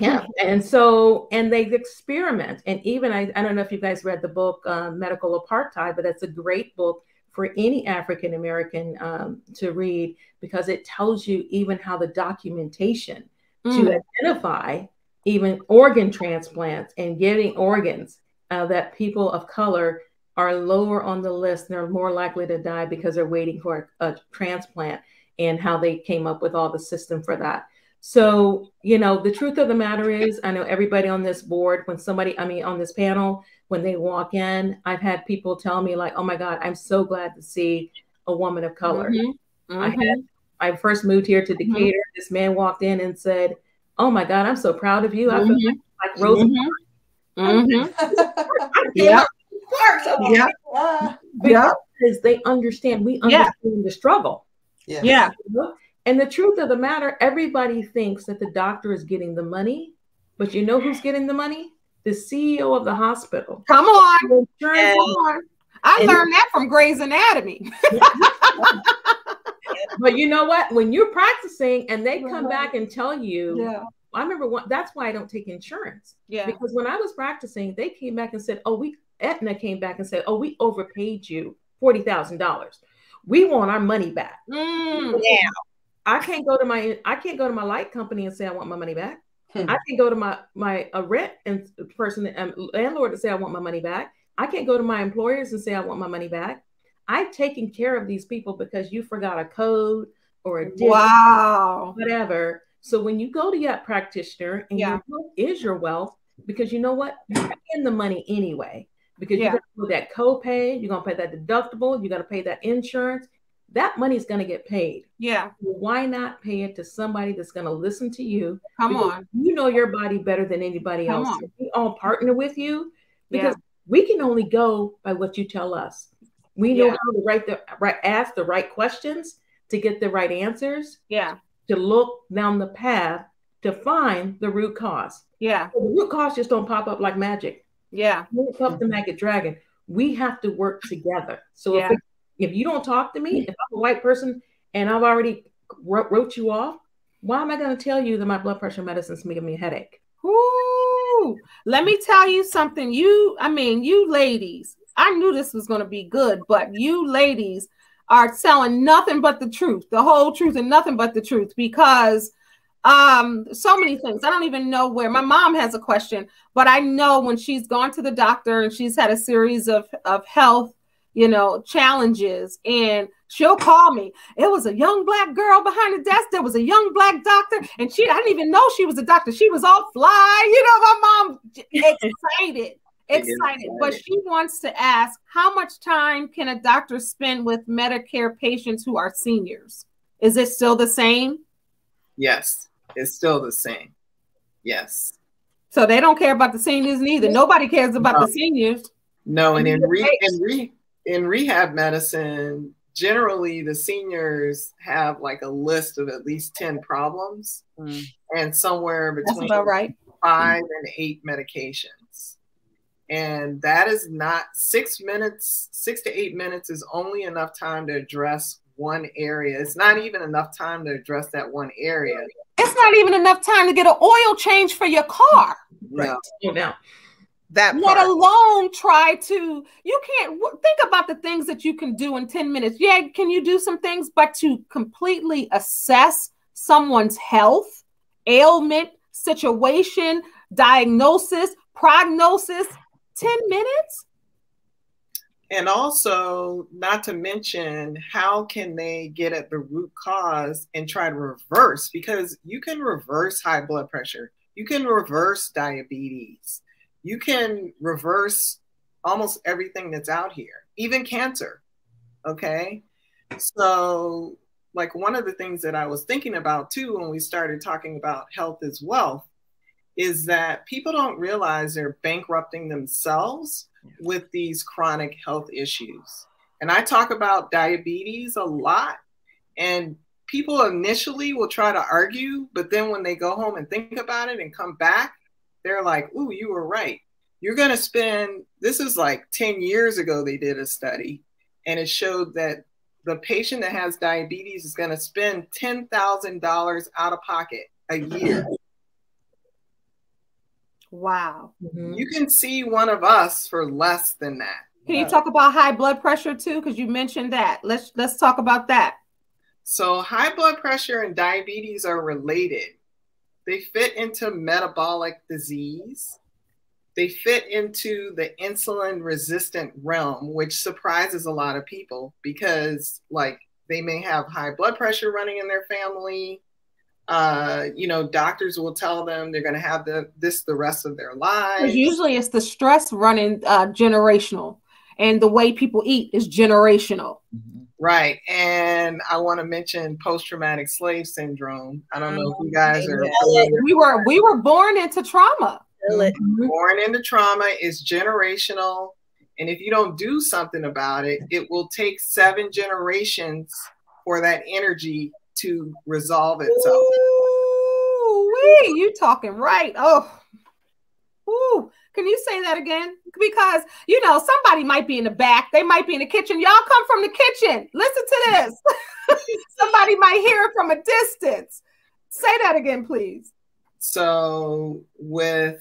Yeah. And so, and they experiment. And even, I, I don't know if you guys read the book, uh, Medical Apartheid, but that's a great book for any African American um, to read because it tells you even how the documentation Mm. to identify even organ transplants and getting organs uh, that people of color are lower on the list. and They're more likely to die because they're waiting for a, a transplant and how they came up with all the system for that. So, you know, the truth of the matter is, I know everybody on this board, when somebody, I mean, on this panel, when they walk in, I've had people tell me, like, oh my God, I'm so glad to see a woman of color. Mhm. I Mhm. had, I first moved here to Mhm. Decatur. This man walked in and said, oh my God, I'm so proud of you. I feel Mhm. like Rosa. Mhm. Mhm. Yeah. out of the park, so- Yeah. Ah, Yeah. Because they understand, we Yeah. understand the struggle. yeah. Yeah. And the truth of the matter, everybody thinks that the doctor is getting the money, but you know who's getting the money? The CEO of the hospital. Come on. The insurance on. I And- learned that from Grey's Anatomy. But you know what? When you're practicing and they come Uh-huh. back and tell you, Yeah. I remember one, that's why I don't take insurance. Yeah. Because when I was practicing, they came back and said, Oh, we Aetna came back and said, Oh, we overpaid you forty thousand dollars. We want our money back. Mm. Yeah. I can't go to my I can't go to my light company and say I want my money back. Hmm. I can't go to my my a rent and person um, landlord to say I want my money back. I can't go to my employers and say I want my money back. I've taken care of these people because you forgot a code or a Wow. whatever. So when you go to that practitioner and Yeah. your health is your wealth, because you know what? You're paying the money anyway. Because Yeah. you're gonna pay that copay, you're gonna pay that deductible, you're gonna pay that insurance. That money is gonna get paid. Yeah. Why not pay it to somebody that's gonna listen to you? Come on. You know your body better than anybody Come else. on. We all partner with you Yeah. because we can only go by what you tell us. We know Yeah. how to write the right ask the right questions to get the right answers, Yeah. To look down the path to find the root cause. Yeah. The root cause just don't pop up like magic. Yeah. Move up the mm-hmm. maggot dragon. We have to work together. So Yeah. if, it- if you don't talk to me, if I'm a white person and I've already wrote, wrote you off, why am I going to tell you that my blood pressure medicine's making me a headache? Ooh, let me tell you something. You, I mean, you ladies, I knew this was going to be good, but you ladies are telling nothing but the truth, the whole truth, and nothing but the truth because um so many things. I don't even know where my mom has a question but i know when she's gone to the doctor and she's had a series of of health you know challenges and she'll call me. It was a young black girl behind the desk there was a young black doctor and she i didn't even know she was a doctor. She was all fly you know my mom excited excited but she wants to ask how much time can a doctor spend with medicare patients who are seniors is it still the same Yes, it's still the same. Yes. So they don't care about the seniors neither. Nobody cares about No. the seniors. No, and in re, in re in rehab medicine, generally the seniors have like a list of at least 10 problems Mm. and somewhere between about right. five and eight medications. And that is not six minutes, six to eight minutes is only enough time to address one area. It's not even enough time to address that one area. It's not even enough time to get an oil change for your car, No. Oh, now, That let alone try to. You can't w- think about the things that you can do in 10 minutes. Yeah, can you do some things, but to completely assess someone's health, ailment, situation, diagnosis, prognosis, 10 minutes? And also, not to mention, how can they get at the root cause and try to reverse? Because you can reverse high blood pressure, you can reverse diabetes, you can reverse almost everything that's out here, even cancer. Okay. So, like, one of the things that I was thinking about too when we started talking about health as wealth is that people don't realize they're bankrupting themselves with these chronic health issues. And I talk about diabetes a lot, and people initially will try to argue, but then when they go home and think about it and come back, they're like, Ooh, you were right. You're going to spend, this is like 10 years ago, they did a study, and it showed that the patient that has diabetes is going to spend $10,000 out of pocket a year. Wow. mhm. You can see one of us for less than that. Can you talk about high blood pressure too? Because you mentioned that. Let's let's talk about that. So, high blood pressure and diabetes are related. They fit into metabolic disease. They fit into the insulin resistant realm, which surprises a lot of people because, like, they may have high blood pressure running in their family. Uh, you know, doctors will tell them they're going to have the, this the rest of their lives. Usually it's the stress running uh, generational, and the way people eat is generational. Mhm. Right. And I want to mention post traumatic slave syndrome. I don't know if you guys are We were we were born into trauma. Feel it. Mhm. born into trauma is generational and if you don't do something about it it will take seven generations for that energy to resolve itself Ooh, wee, you talking right? Oh, ooh. Can you say that again? Because you know somebody might be in the back, they might be in the kitchen. Y'all come from the kitchen. Listen to this. somebody might hear it from a distance. Say that again, please. so with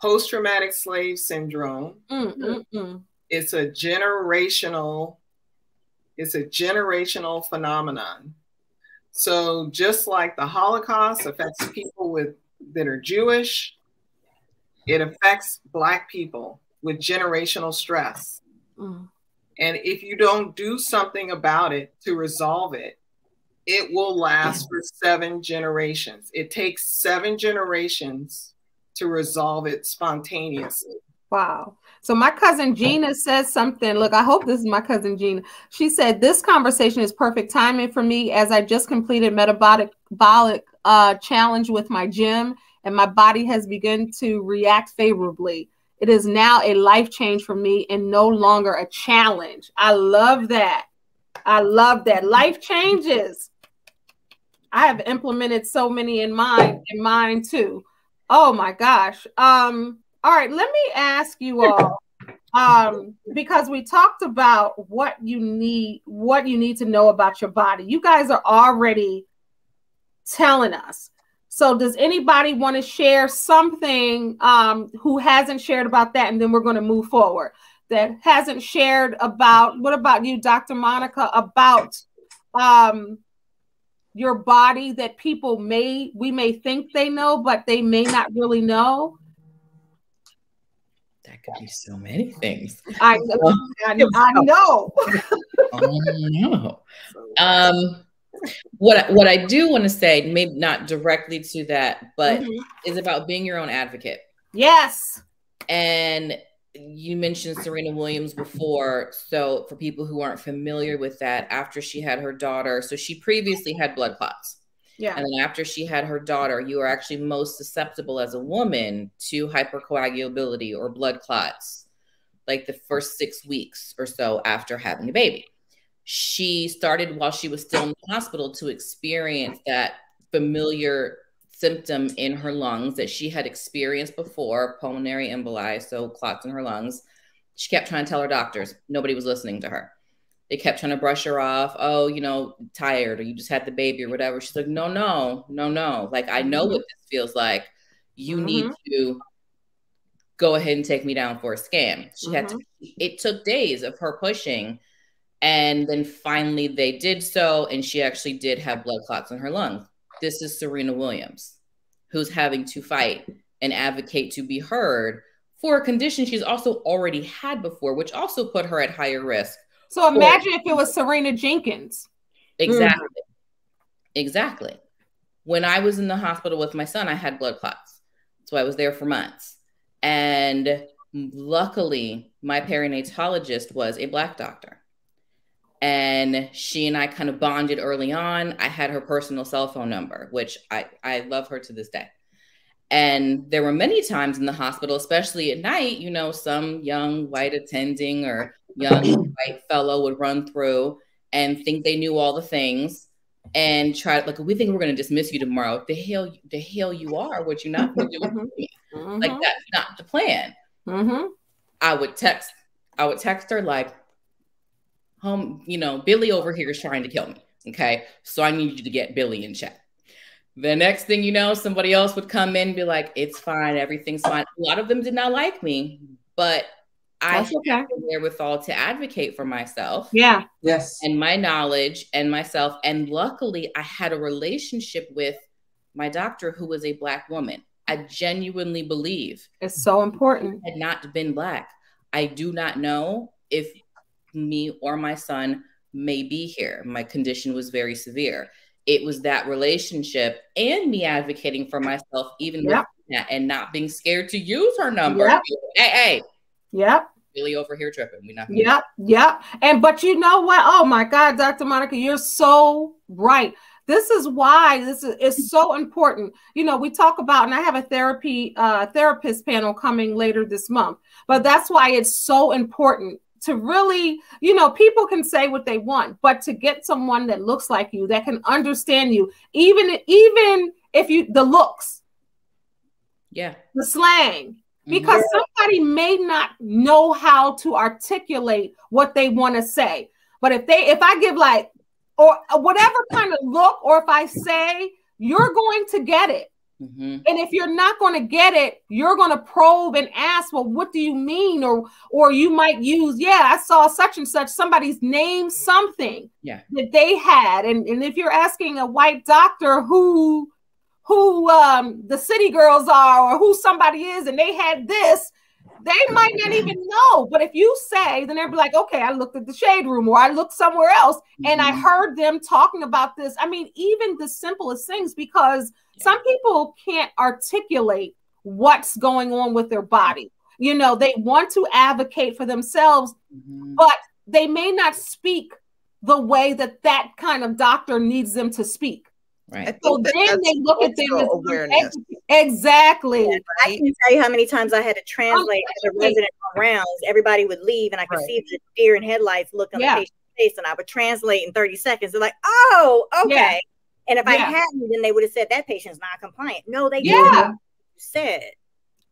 post-traumatic slave syndrome Mm, mm, mm. it's a generational it's a generational phenomenon so just like the holocaust affects people with that are jewish it affects black people with generational stress Mm. and if you don't do something about it to resolve it it will last for seven generations. It takes seven generations to resolve it spontaneously. Wow. So my cousin Gina says something. Look, I hope this is my cousin Gina. She said this conversation is perfect timing for me as I just completed metabolic uh, challenge with my gym, and my body has begun to react favorably. It is now a life change for me and no longer a challenge. I love that. I love that. Life changes. I have implemented so many in mine, in mine too. Oh my gosh. Um, all right, let me ask you all um because we talked about what you need what you need to know about your body. You guys are already telling us. So does anybody want to share something um who hasn't shared about that and then we're going to move forward? That hasn't shared about what about you dr monica about um your body that people may we may think they know but they may not really know could be so many things. I, I, I know. oh no. Um, what what I do want to say, maybe not directly to that, but mm-hmm. is about being your own advocate. Yes. And you mentioned Serena Williams before. So for people who aren't familiar with that, after she had her daughter, so she previously had blood clots. Yeah. And then after she had her daughter, you are actually most susceptible as a woman to hypercoagulability or blood clots, like the first six weeks or so after having a baby. She started while she was still in the hospital to experience that familiar symptom in her lungs that she had experienced before pulmonary emboli, so clots in her lungs. She kept trying to tell her doctors, nobody was listening to her they kept trying to brush her off. Oh, you know, tired or you just had the baby or whatever. She's like, no, no, no, no. Like, I know mm-hmm. what this feels like. You mm-hmm. need to go ahead and take me down for a scan. She mm-hmm. had to, mm-hmm. it took days of her pushing. And then finally they did so. And she actually did have blood clots in her lungs. This is Serena Williams, who's having to fight and advocate to be heard for a condition she's also already had before, which also put her at higher risk so imagine if it was Serena Jenkins. Exactly. Mm. Exactly. When I was in the hospital with my son, I had blood clots. So I was there for months. And luckily, my perinatologist was a black doctor. And she and I kind of bonded early on. I had her personal cell phone number, which I, I love her to this day. And there were many times in the hospital, especially at night, you know, some young white attending or young white fellow would run through and think they knew all the things and try like we think we're going to dismiss you tomorrow. The hell, the hell you are. What you're not going to do? Mm-hmm. Like that's not the plan. Mm-hmm. I would text. I would text her like, "Home, you know, Billy over here is trying to kill me. Okay, so I need you to get Billy in check." The next thing you know, somebody else would come in and be like, "It's fine, everything's fine." A lot of them did not like me, but I That's okay. have the wherewithal to advocate for myself. Yeah. Yes. And my knowledge and myself. And luckily, I had a relationship with my doctor who was a Black woman. I genuinely believe it's so important. Had not been Black. I do not know if me or my son may be here. My condition was very severe. It was that relationship and me advocating for myself, even yep. that, and not being scared to use her number. Yep. Hey, hey, Yep. Really over here tripping. We not. Yep. Yep. And but you know what? Oh my God, Dr. Monica, you're so right. This is why this is, is so important. You know, we talk about, and I have a therapy uh, therapist panel coming later this month. But that's why it's so important to really, you know, people can say what they want, but to get someone that looks like you, that can understand you, even even if you the looks, yeah, the slang, because yeah. somebody may not know how to articulate what they want to say. But if they, if I give like, or whatever kind of look, or if I say, you're going to get it. Mm-hmm. And if you're not going to get it, you're going to probe and ask, well, what do you mean? Or, or you might use, yeah, I saw such and such, somebody's name something yeah. that they had. And, and if you're asking a white doctor who who um, the city girls are or who somebody is and they had this they might not even know. But if you say, then they'll be like, okay, I looked at the shade room or I looked somewhere else and I Mhm. heard them talking about this. I mean, even the simplest things, because some people can't articulate what's going on with their body. You know, they want to advocate for themselves, Mhm. but they may not speak the way that that kind of doctor needs them to speak. I Right. think So then that's they look at them as cultural awareness. exactly. I can tell you how many times I had to translate as a resident on rounds. Everybody would leave, and I could Right. see the deer in headlights look on Yeah. the patient's face, and I would translate in 30 seconds. They're like, "Oh, okay." Yeah. And if I hadn't, then they would have said that patient's not compliant. No, they Yeah. didn't. You said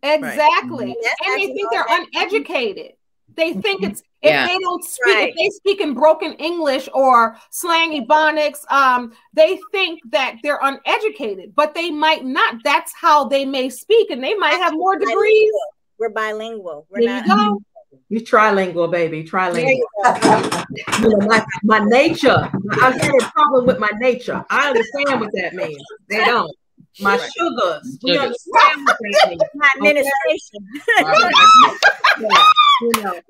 Exactly. Mhm. That's And they think they're uneducated. They think it's if Yeah. they don't speak, Right. if they speak in broken English or slang ebonics, um, they think that they're uneducated, but they might not. That's how they may speak, and they might have more degrees. we're bilingual. We're There not. you go. You trilingual, baby. Trilingual. you. You know, my, my nature. I had a problem with my nature. I understand what that means. They don't. My Right. sugars. We understand what that means. My administration. Yeah, you know.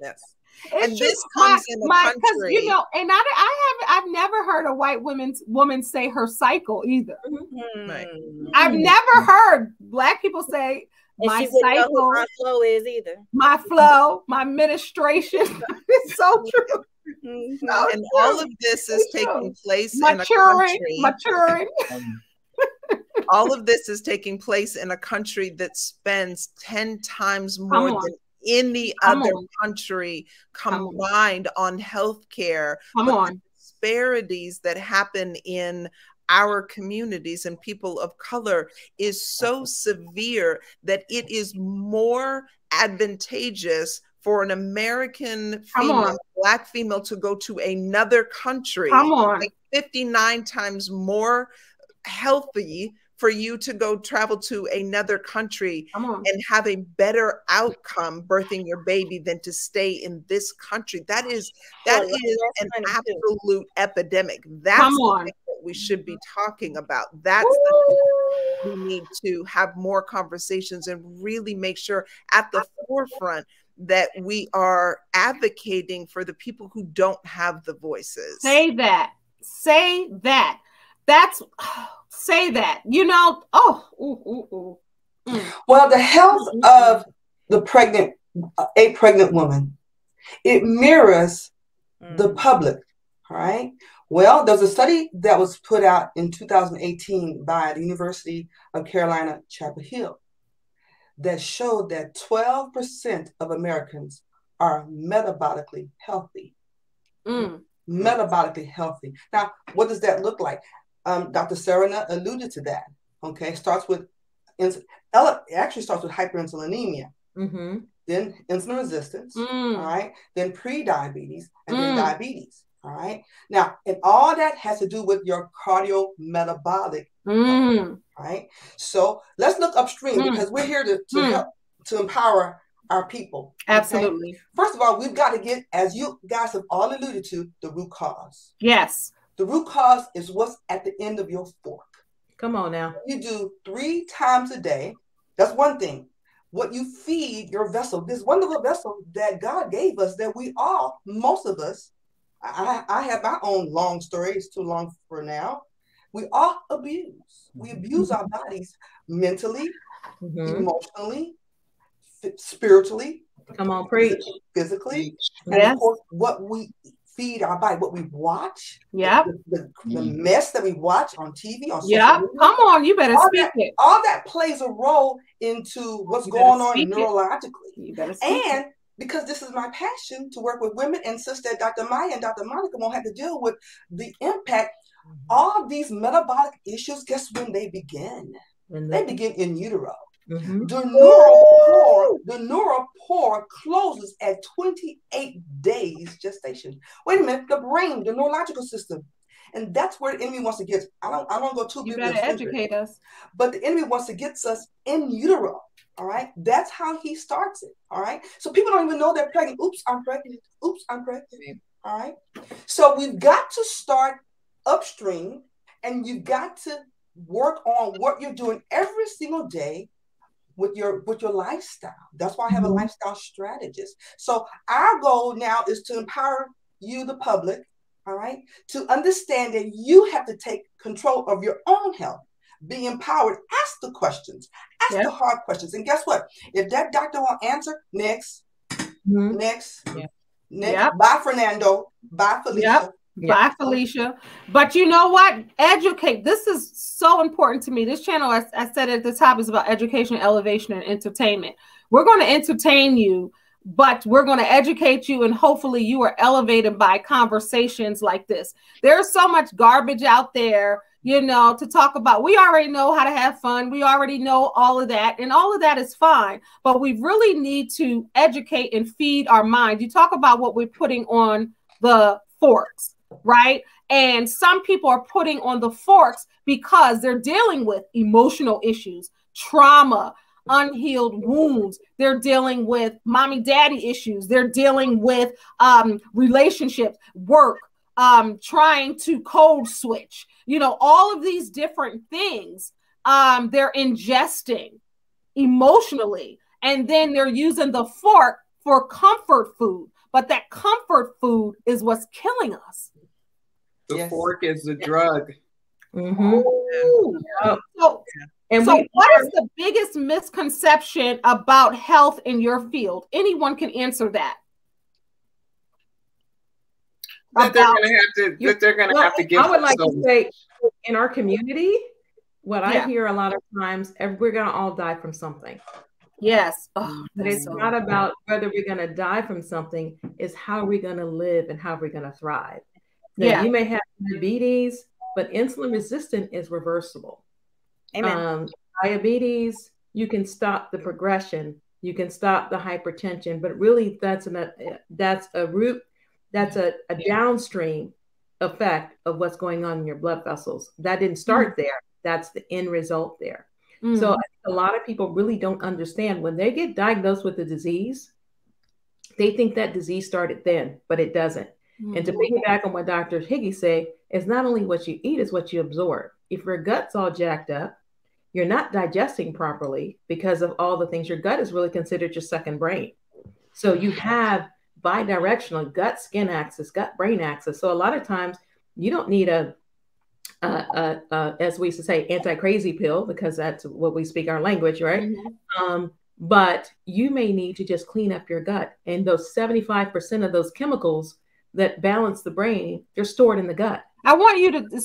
Yes. It's And this comes in a my, 'cause, country- you know, and I, I have I've never heard a white woman's woman say her cycle either. Right. Hmm. I've never heard black people say And my she wouldn't know cycle. who my flow is either. my flow, my administration. it's so true. Mhm. So And true. all of this is It's true. taking place in a country. maturing. all of this is taking place in a country that spends 10 times more than any Come other on. country Come on. combined on health care. Come on. disparities that happen in our communities and people of color is so severe that it is more advantageous for an American female, black female to go to another country Come on. like 59 times more healthy for you to go travel to another country and have a better outcome birthing your baby than to stay in this country. That is that Well, is that's an funny, too. absolute epidemic. That's Come the thing that we should be talking about. That's the thing we need to have more conversations and really make sure at the forefront that we are advocating for the people who don't have the voices Say that. Say that. That's say that. You know, oh, ooh, ooh, ooh. Mm. Well, the health of the pregnant, a pregnant woman, it mirrors the Mm. public. All right. Well, there's a study that was put out in 2018 by the University of Carolina, Chapel Hill that showed that 12% of Americans are metabolically healthy. Mm. Metabolically healthy. Now, what does that look like? Um, Dr. Serena alluded to that. Okay. Starts with, ins- it actually starts with hyperinsulinemia, Mm-hmm. then insulin resistance, Mm. right, then pre-diabetes, and then Mm. diabetes. All right. Now, and all that has to do with your cardiometabolic. Mm. All right. So let's look upstream Mm. because we're here to, to Mm. help to empower our people. okay? Absolutely. First of all, we've got to get, as you guys have all alluded to, the root cause. Yes. The root cause is what's at the end of your fork. Come on now. You do three times a day. That's one thing. What you feed your vessel, this wonderful vessel that God gave us, that we all, most of us, I, I have my own long story. It's too long for now. We all abuse. We abuse our bodies mentally, Mhm. emotionally, f- spiritually, Come on, preach. physically, and Yes. of course, what we feed our body, what we watch, Yeah. the, the, the mess that we watch on TV, on yeah. Come on. You better All speak it. all that plays a role into what's You going on speak it. neurologically. You better speak it. Because this is my passion to work with women and sister Dr. Maia and Dr. Monica won't have to deal with the impact. All these metabolic issues, guess when they begin? And They the- begin in utero. Mhm. The neural the neural pore closes at 28 days gestation. Wait a minute, the brain, the neurological system. And that's where the enemy wants to get. I don't I don't go too You better educate us. but the enemy wants to get us in utero. All right. That's how he starts it. All right. So people don't even know they're pregnant. Oops, I'm pregnant. Oops, I'm pregnant. All right. So we've got to start upstream and you've got to work on what you're doing every single day with your with your lifestyle. That's why I have a mm-hmm. lifestyle strategist. So our goal now is to empower you, the public, all right, to understand that you have to take control of your own health. Be empowered. Ask the questions. Ask Yep. the hard questions. And guess what? If that doctor won't answer, next, Mhm. next, Yeah. next. Yep. Bye, Fernando. Bye, Felicia. Bye, Felicia. But you know what? Educate. This is so important to me. This channel, I, I said at the top, is about education, elevation, and entertainment. We're going to entertain you, but we're going to educate you, and hopefully, you are elevated by conversations like this. There's so much garbage out there, you know, to talk about. We already know how to have fun. We already know all of that, and all of that is fine. But we really need to educate and feed our mind. You talk about what we're putting on the forks right? And some people are putting on the forks because they're dealing with emotional issues, trauma, unhealed wounds. They're dealing with mommy daddy issues. They're dealing with um, relationships, work, um, trying to code switch, you know, all of these different things um, they're ingesting emotionally. And then they're using the fork for comfort food. But that comfort food is what's killing us. The Yes. fork is the drug. Mhm. Ooh. Yeah. So, And so we what is the biggest misconception about health in your field? Anyone can answer that. That they're gonna have to You- that they're gonna Well, have to give I would like some- to say in our community, what Yeah. I hear a lot of times, we're going to all die from something. Yes. Oh, But it's so- not about whether we're going to die from something, it's how are we're going to live and how are we're going to thrive. Now, Yeah. you may have diabetes, but insulin resistant is reversible. Amen. Um, diabetes, you can stop the progression, you can stop the hypertension, but really that's an that's a root, that's a, a downstream effect of what's going on in your blood vessels. That didn't start there. That's the end result there. Mm. So a lot of people really don't understand when they get diagnosed with a disease, they think that disease started then, but it doesn't. And to Mhm. piggyback on what Dr. Higgy say, it's not only what you eat, it's what you absorb. If your gut's all jacked up, you're not digesting properly because of all the things. Your gut is really considered your second brain. So you have bidirectional gut skin axis, gut brain axis. So a lot of times you don't need a, a, a, a as we used to say, anti crazy pill because that's what we speak our language, right? Mhm. Um, but you may need to just clean up your gut. And those 75% of those chemicals that balance the brain, they're stored in the gut. I want you to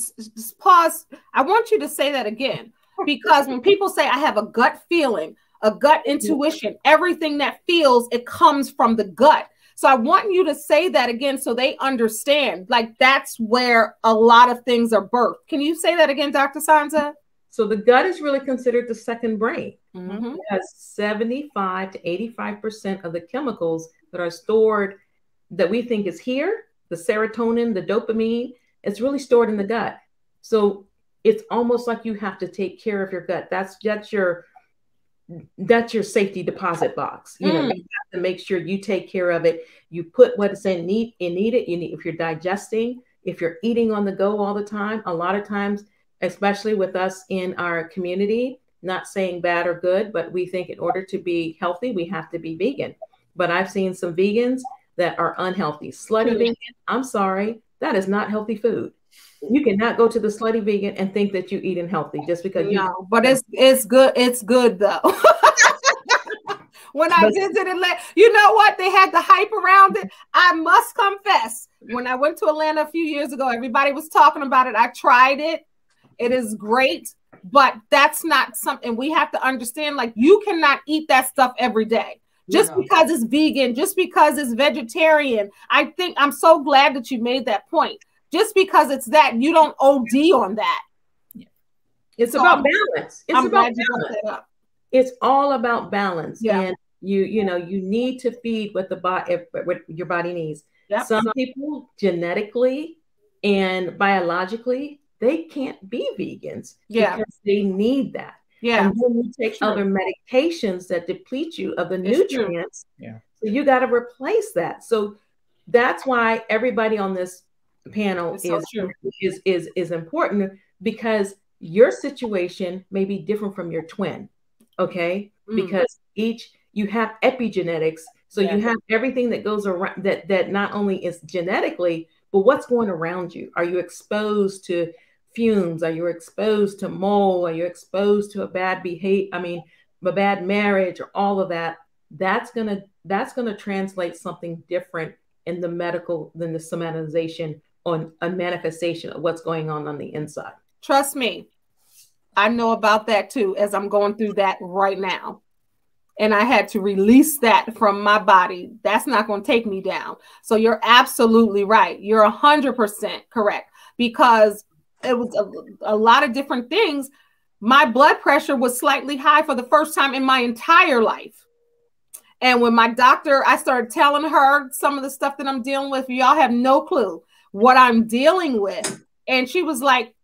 pause. I want you to say that again because when people say I have a gut feeling, a gut intuition, everything that feels it comes from the gut. So I want you to say that again so they understand. Like that's where a lot of things are birthed. Can you say that again, Dr. Sonza? So the gut is really considered the second brain. Mm-hmm. It has 75 to 85% of the chemicals that are stored that we think is here, the serotonin, the dopamine, it's really stored in the gut. So it's almost like you have to take care of your gut. That's that's your that's your safety deposit box. You know, Mm. you have to make sure you take care of it. You put what is in need in need it. You need if you're digesting, if you're eating on the go all the time, a lot of times, especially with us in our community, not saying bad or good, but we think in order to be healthy, we have to be vegan. But I've seen some vegans that are unhealthy. Slutty vegan, I'm sorry, that is not healthy food. You cannot go to the slutty vegan and think that you're eating healthy just because you No, but it's it's good. It's good though. when I But- visited, you know what? They had the hype around it. I must confess, when I went to Atlanta a few years ago, everybody was talking about it. I tried it. It is great, but that's not something we have to understand. Like you cannot eat that stuff every day. Just No. because it's vegan, just because it's vegetarian. I think I'm so glad that you made that point. Just because it's that, you don't OD on that. it's So about I'm- balance. It's I'm about glad you brought balance. It's all about balance. Yeah. And you, you know, you need to feed what the body what your body needs. Yep. Some people genetically and biologically, they can't be vegans Yeah. because they need that. Yeah. And then you take True. other medications that deplete you of the It's true. nutrients. Yeah. So you got to replace that. So that's why everybody on this panel so is, true. is is is important because your situation may be different from your twin. Okay. mm. because each you have epigenetics. So yes. you have everything that goes around that that not only is genetically, but what's going around you. Are you exposed to fumes? Are you exposed to mold? Are you exposed to a bad behavior? I mean, a bad marriage or all of that. That's gonna that's gonna translate something different in the medical than the somatization on a manifestation of what's going on on the inside. Trust me, I know about that too as I'm going through that right now. And I had to release that from my body. That's not going to take me down. So you're absolutely right. You're 100% correct because it was a, a lot of different things. My blood pressure was slightly high for the first time in my entire life. And when my doctor, I started telling her some of the stuff that I'm dealing with, y'all have no clue what I'm dealing with. And she was like,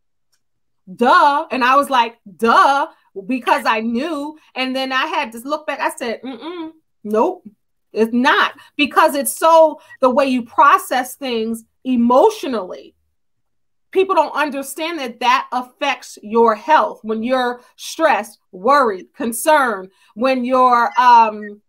duh. And I was like, duh, because I knew. And then I had to look back. I said, Mm-mm, nope, it's not. Because it's so the way you process things emotionally. People don't understand that that affects your health when you're stressed, worried, concerned, when you're um,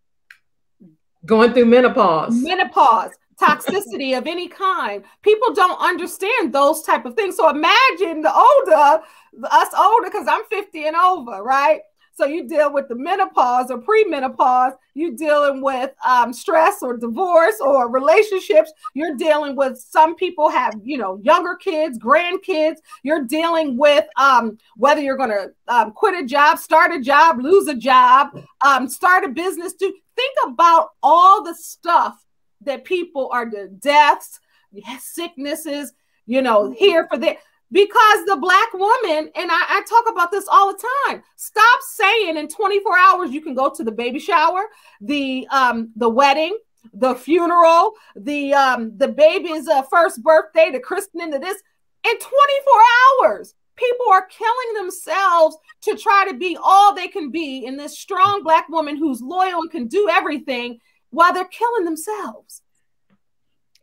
going through menopause. Menopause toxicity of any kind. People don't understand those type of things. So imagine the older, us older, because I'm 50 and over, right? So you deal with the menopause or premenopause. You dealing with um, stress or divorce or relationships. You're dealing with some people have you know younger kids, grandkids. You're dealing with um, whether you're going to um, quit a job, start a job, lose a job, um, start a business. To think about all the stuff that people are the deaths, sicknesses, you know, here for that. Because the black woman, and I, I, talk about this all the time, stop saying in 24 hours you can go to the baby shower, the um, the wedding, the funeral, the um, the baby's uh, first birthday, the christening, to this in 24 hours. People are killing themselves to try to be all they can be in this strong black woman who's loyal and can do everything while they're killing themselves.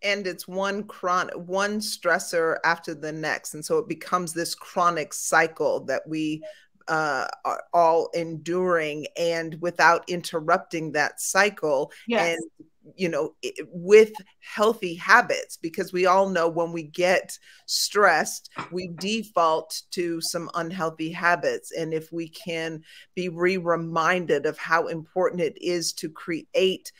And it's one chronic one stressor after the next. And so it becomes this chronic cycle that we uh, are all enduring and without interrupting that cycle. Yes. and you know with healthy habits because we all know when we get stressed we default to some unhealthy habits. And if we can be re-reminded of how important it is to create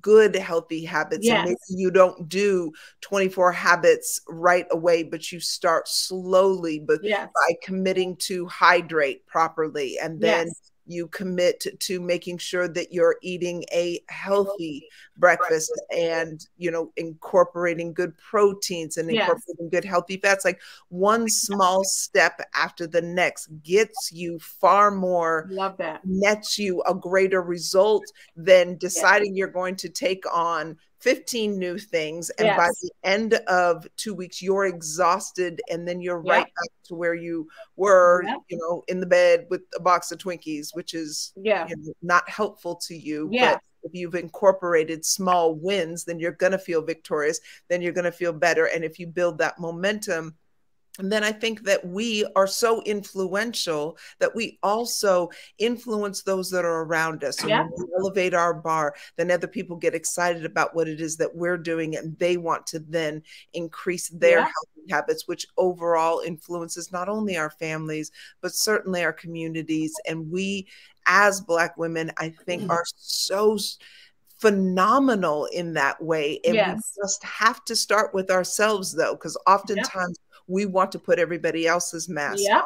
good healthy habits yes. and maybe you don't do 24 habits right away but you start slowly but yes. by committing to hydrate properly and then yes you commit to making sure that you're eating a healthy breakfast and you know incorporating good proteins and yes. incorporating good healthy fats like one small step after the next gets you far more love that nets you a greater result than deciding yes. you're going to take on 15 new things and yes. by the end of two weeks you're exhausted and then you're right back to where you were you know in the bed with a box of twinkies which is yeah. you know, not helpful to you. Yeah. but if you've incorporated small wins then you're going to feel victorious then you're going to feel better. And if you build that momentum and then I think that we are so influential that we also influence those that are around us. So yeah. we elevate our bar, then other people get excited about what it is that we're doing and they want to then increase their yeah. healthy habits, which overall influences not only our families, but certainly our communities. And we, as Black women, I think mm-hmm. are so phenomenal in that way. And yes. we just have to start with ourselves though, because oftentimes we want to put everybody else's mask on.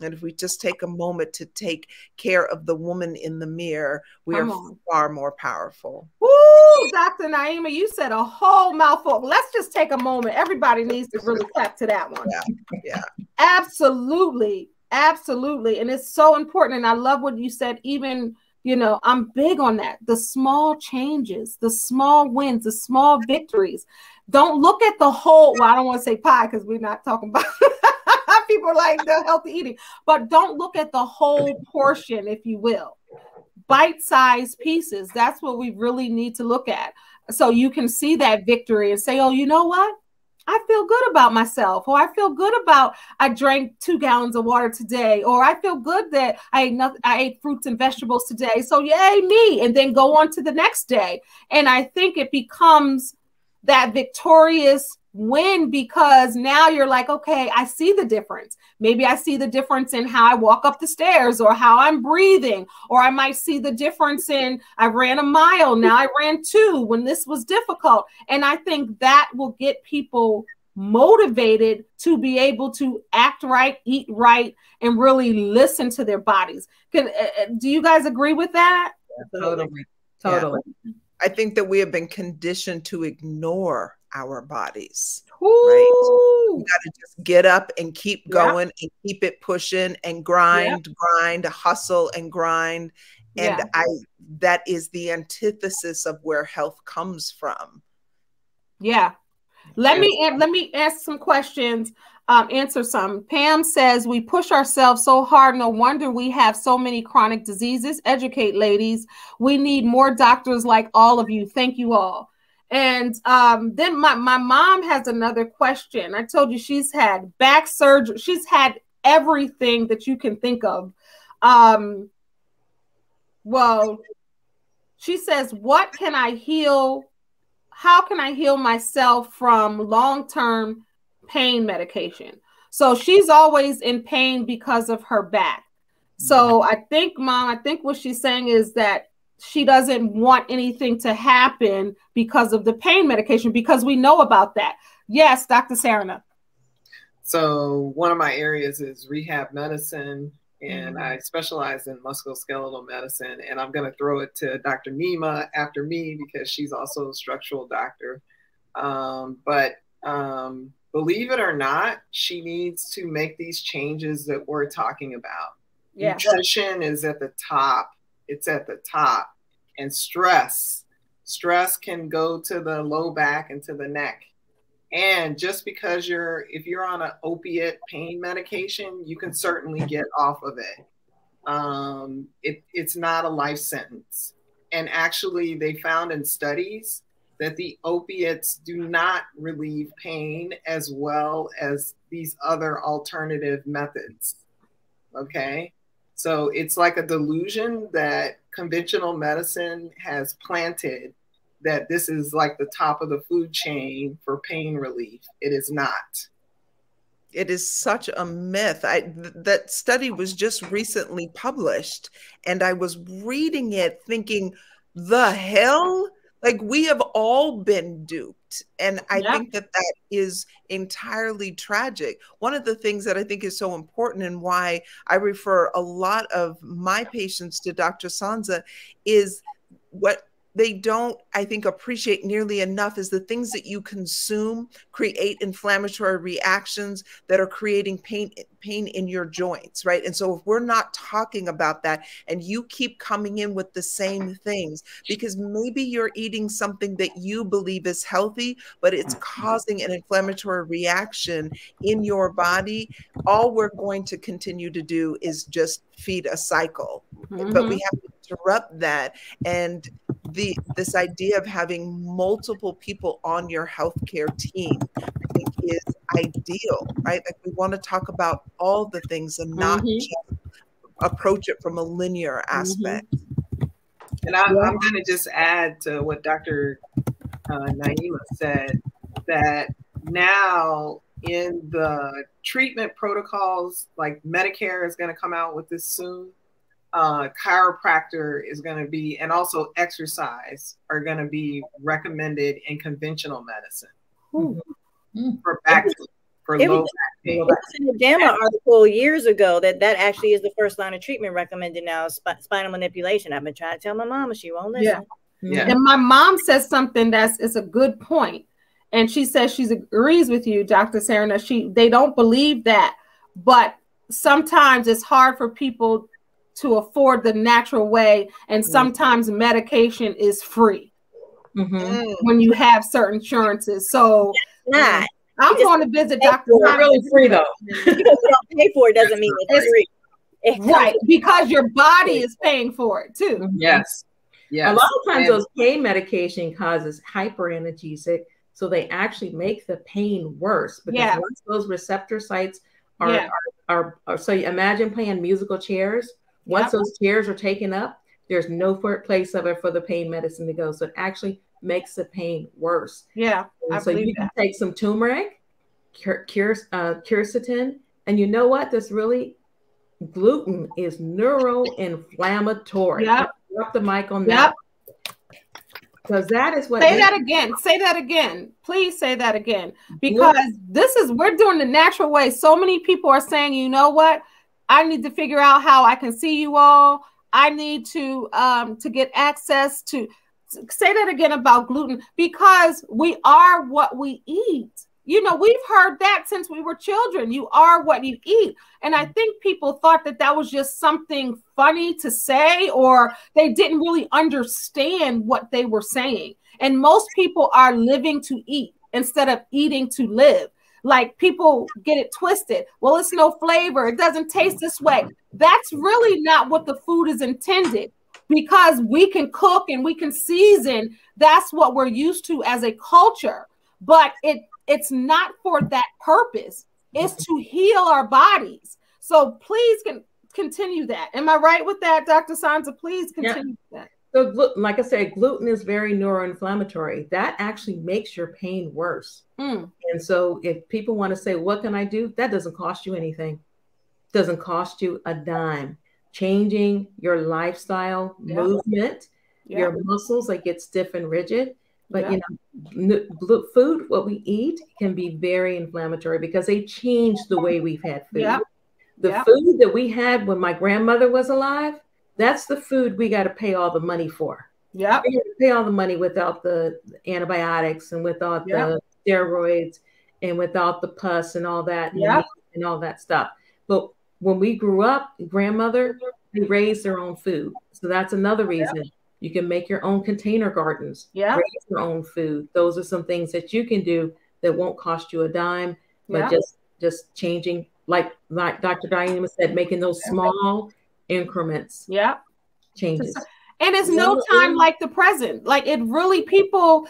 And if we just take a moment to take care of the woman in the mirror, we Come are on. far more powerful. Woo, Dr. Naeema, you said a whole mouthful. Let's just take a moment. Everybody needs to really clap to that one. Yeah. yeah. Absolutely. Absolutely. And it's so important. And I love what you said, even you know, I'm big on that. The small changes, the small wins, the small victories. Don't look at the whole. Well, I don't want to say pie because we're not talking about people like the healthy eating, but don't look at the whole portion, if you will. Bite-sized pieces. That's what we really need to look at. So you can see that victory and say, "Oh, you know what? I feel good about myself, or I feel good about I drank two gallons of water today, or I feel good that I ate nothing, I ate fruits and vegetables today. So yay me, and then go on to the next day. And I think it becomes that victorious win because now you're like, okay, I see the difference. Maybe I see the difference in how I walk up the stairs or how I'm breathing, or I might see the difference in I ran a mile, now I ran two when this was difficult. And I think that will get people motivated to be able to act right, eat right, and really listen to their bodies. Can, uh, do you guys agree with that? Totally. Totally. Yeah. I think that we have been conditioned to ignore our bodies. Ooh. Right. We got to just get up and keep going yeah. and keep it pushing and grind, yeah. grind, hustle and grind. And yeah. I that is the antithesis of where health comes from. Yeah. Let me let me ask some questions. Um, answer some. Pam says we push ourselves so hard. No wonder we have so many chronic diseases. Educate, ladies. We need more doctors like all of you. Thank you all. And um, then my, my mom has another question. I told you she's had back surgery, she's had everything that you can think of. Um, well, she says, What can I heal? How can I heal myself from long term pain medication? So she's always in pain because of her back. So I think, mom, I think what she's saying is that she doesn't want anything to happen because of the pain medication because we know about that. Yes, Dr. Serena. So one of my areas is rehab medicine and mm-hmm. I specialize in musculoskeletal medicine and I'm going to throw it to Dr. Naeema after me because she's also a structural doctor. Um, but um, believe it or not, she needs to make these changes that we're talking about. Yeah. Nutrition is at the top. It's at the top and stress. Stress can go to the low back and to the neck. And just because you're, if you're on an opiate pain medication, you can certainly get off of it. Um, it it's not a life sentence. And actually, they found in studies that the opiates do not relieve pain as well as these other alternative methods. Okay. So it's like a delusion that conventional medicine has planted that this is like the top of the food chain for pain relief. It is not. It is such a myth. I, th- that study was just recently published, and I was reading it thinking, the hell? Like, we have all been duped and I yeah. think that that is entirely tragic. One of the things that I think is so important and why I refer a lot of my patients to Dr. Sonza is what they don't, I think, appreciate nearly enough is the things that you consume create inflammatory reactions that are creating pain pain in your joints, right? And so if we're not talking about that and you keep coming in with the same things because maybe you're eating something that you believe is healthy, but it's causing an inflammatory reaction in your body, all we're going to continue to do is just feed a cycle. Mm-hmm. But we have to interrupt that and the this idea of having multiple people on your healthcare team i think is ideal right like we want to talk about all the things and not mm-hmm. just approach it from a linear mm-hmm. aspect mm-hmm. and I, am going to just add to what dr uh, naeema said that now in the treatment protocols like medicare is going to come out with this soon uh, chiropractor is going to be, and also exercise are going to be recommended in conventional medicine mm-hmm. for back for it low was, back pain. It was in the JAMA article years ago that that actually is the first line of treatment recommended now, sp- spinal manipulation. I've been trying to tell my mama, she won't listen. Yeah. yeah. And my mom says something that's is a good. And she says she agrees with you, Dr. Serena. She they don't believe that, but sometimes it's hard for people to afford the natural way, and mm-hmm. sometimes medication is free mm-hmm. Mm. when you have certain insurances. So, not. I'm going to visit Dr. It's really free though. because you don't pay for it doesn't mean it's, free. right, because your body is paying for it too. Yes. Yes. A lot of times and those pain medication causes hyperanalgesia So they actually make the pain worse because Yeah. once those receptor sites are, Yeah. are, are, are- so you imagine playing musical chairs. Once Yep. those chairs are taken up, there's no place of it for the pain medicine to go. So it actually makes the pain worse. Yeah, I And so you can take some turmeric, cur- cur- uh, quercetin, and you know what? This really gluten is neuroinflammatory. Yep. Drop the mic on Yep. that. Because that is what Say that again. Say that again. Please say that again. Because this is we're doing the natural way. So many people are saying, you know what? I need to figure out how I can see you all. I need to um to get access to say that again about gluten because we are what we eat. You know, we've heard that since we were children. You are what you eat. And I think people thought that that was just something funny to say, or they didn't really understand what they were saying. And most people are living to eat instead of eating to live. Like people get it twisted. Well, it's no flavor, it doesn't taste this way. That's really not what the food is intended because we can cook and we can season. That's what we're used to as a culture. But it it's not for that purpose. It's to heal our bodies. So please can continue that. Am I right with that, Dr. Sonza? Please continue that. So, like I said, gluten is very neuroinflammatory. That actually makes your pain worse. Mm. And so, if people want to say, "What can I do?" That doesn't cost you anything. Doesn't cost you a dime. Changing your lifestyle, Yeah. movement, Yeah. your muscles like get stiff and rigid. But Yeah. you know, food, what we eat, can be very inflammatory because they change the way we've had food. The food that we had when my grandmother was alive, that's the food we got to pay all the money for. Yeah. We got to pay all the money without the antibiotics and without Yeah. the steroids and without the pus and all that and, Yeah. and all that stuff. But when we grew up, grandmother, they raised their own food. So that's another reason. You can make your own container gardens, Yeah. raise your own food. Those are some things that you can do that won't cost you a dime, but Yeah. just just changing, like like Dr. Diana said, making those small increments Yeah. changes. And it's no time like the present. Like it really, people,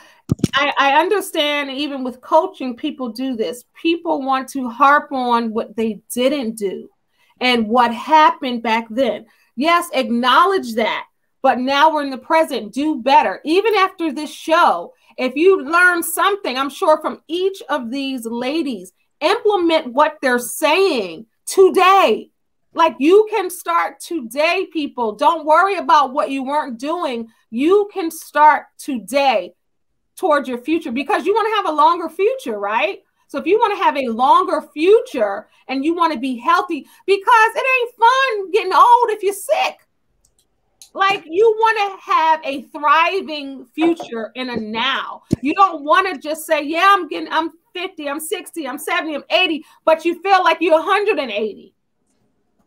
I, I understand even with coaching, people do this. People want to harp on what they didn't do and what happened back then. Yes, acknowledge that. But now we're in the present. Do better. Even after this show, if you learn something, I'm sure from each of these ladies, implement what they're saying today. Like you can start today, people. Don't worry about what you weren't doing. You can start today towards your future because you want to have a longer future, right? So if you want to have a longer future and you want to be healthy, because it ain't fun getting old if you're sick. Like you want to have a thriving future in a now. You don't want to just say, "Yeah, I'm getting I'm 50, I'm 60, I'm 70, I'm 80," but you feel like you're 180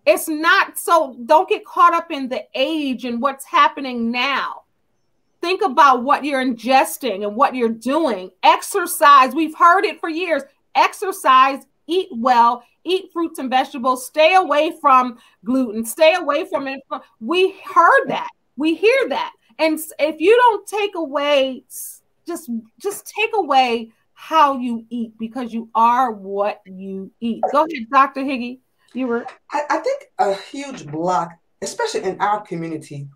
it's not so don't get caught up in the age and what's happening now. Think about what you're ingesting and what you're doing. Exercise we've heard it for years. Exercise eat well eat fruits and vegetables stay away from gluten stay away from it. We heard that we hear that. And if you don't take away just just take away how you eat because you are what you eat. Go ahead dr higgy you were I, I, think a huge block, especially in our community,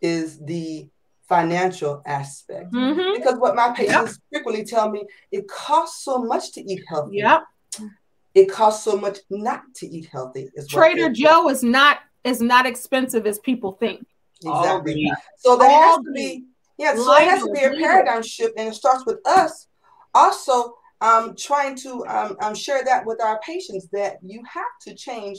is the financial aspect. Mm-hmm. Because what my patients yep. frequently tell me, it costs so much to eat healthy. Yep. It costs so much not to eat healthy. Trader Joe is not is not expensive as people think. Exactly. So there has to be yeah, so it has to be a paradigm shift, and it starts with us. Also, um, trying to um, um, share that with our patients that you have to change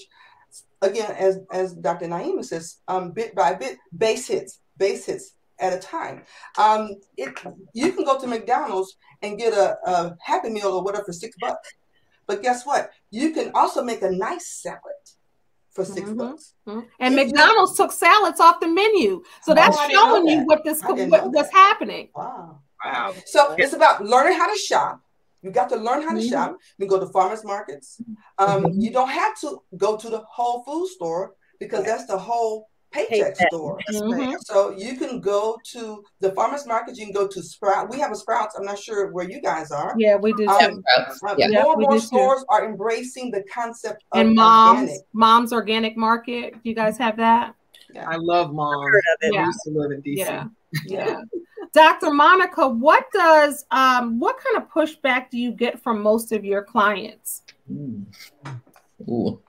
again, as as Dr. Naeema says, um, bit by bit, base hits, base hits at a time. Um, it you can go to McDonald's and get a, a Happy Meal or whatever for six bucks, but guess what? You can also make a nice salad for 6 mm-hmm. bucks. Mm-hmm. And if McDonald's you, took salads off the menu, so that's oh, showing you what this what, what's happening. Wow. Wow. So it's about learning how to shop you got to learn how to mm-hmm. shop. You go to farmers markets. Um, mm-hmm. You don't have to go to the Whole Food store because that's the whole paycheck, Paycheck. store. Mhm. So you can go to the farmers market. You can go to Sprout. We have a Sprouts. I'm not sure where you guys are. Yeah, we do Um, too. Uh, Yeah. Yeah, more and we more do too. stores are embracing the concept of And mom's organic. mom's organic market. Do you guys have that? Yeah. I love mom. Heard of it. I used to live in DC. Yeah. Yeah. Dr. Monica, what does um what kind of pushback do you get from most of your clients? Ooh. Ooh.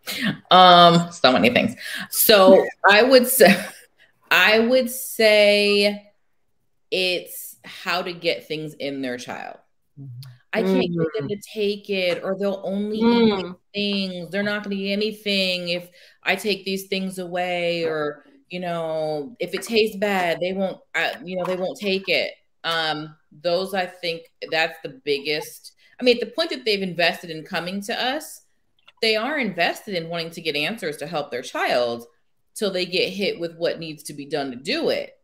Um, so many things. So I would say I would say it's how to get things in their child. I can't get them to take it, or they'll only eat Mm. things. They're not going to eat anything if I take these things away, or you know, if it tastes bad, they won't. Uh, you know, they won't take it. Um, those I think that's the biggest. I mean, at the point that they've invested in coming to us, they are invested in wanting to get answers to help their child till they get hit with what needs to be done to do it.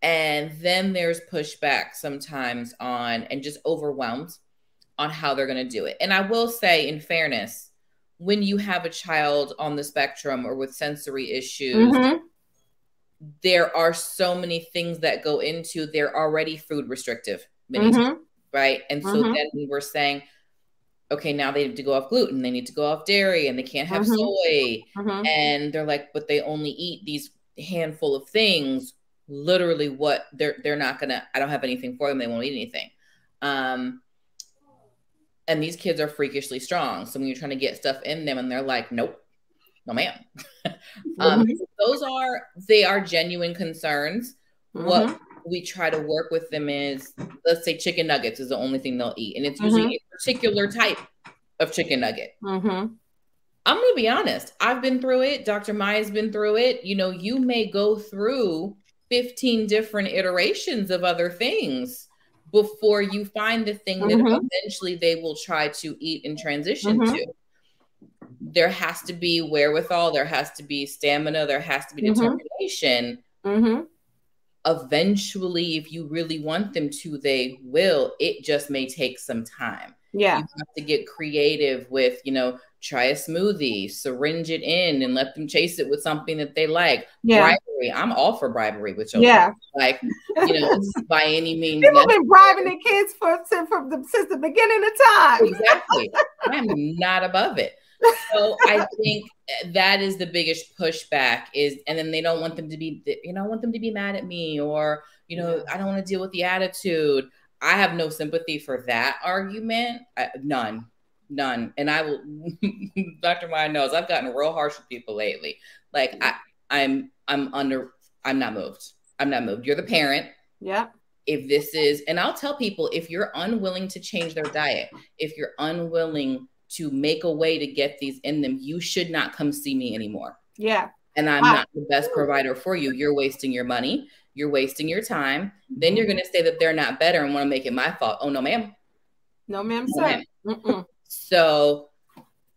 And then there's pushback sometimes on and just overwhelmed on how they're going to do it. And I will say, in fairness, when you have a child on the spectrum or with sensory issues, Mhm. There are so many things that go into they're already food restrictive, many times, right? And so Mhm. then we were saying, okay, now they need to go off gluten, they need to go off dairy, and they can't have Mhm. soy. Mhm. And they're like, but they only eat these handful of things. Literally, what they're they're not gonna. I don't have anything for them. They won't eat anything. Um, and these kids are freakishly strong. So when you're trying to get stuff in them, and they're like, nope, no ma'am. um, Mhm. those are they are genuine concerns. Mhm. What we try to work with them is, let's say chicken nuggets is the only thing they'll eat, and it's usually a particular type of chicken nugget. Mhm. I'm going to be honest. I've been through it. Dr. Maia's been through it. You know, you may go through 15 different iterations of other things before you find the thing that Mhm. eventually they will try to eat and transition to. There has to be wherewithal, there has to be stamina, there has to be Mhm. determination. Mhm. Eventually, if you really want them to, they will. It just may take some time Yeah. you have to get creative with you know try a smoothie syringe it in and let them chase it with something that they like Yeah. bribery i'm all for bribery with children Yeah. like you know by any means People have been bribing their kids for since from the, since the beginning of time. exactly i'm not above it so i think that is the biggest pushback is and then they don't want them to be you know I want them to be mad at me or you know i don't want to deal with the attitude. I have no sympathy for that argument I, none none. And i will dr maia knows i've gotten real harsh with people lately. Like i i'm i'm under i'm not moved. I'm not moved. You're the parent. Yeah. if this is and i'll tell people if you're unwilling to change their diet if you're unwilling to make a way to get these in them you should not come see me anymore. Yeah. and i'm Wow. not the best provider for you. You're wasting your money. You're wasting your time. Then you're mm-hmm. going to say that they're not better and want to make it my fault. Oh no ma'am. No, ma'am, No, ma'am. Mm-mm. so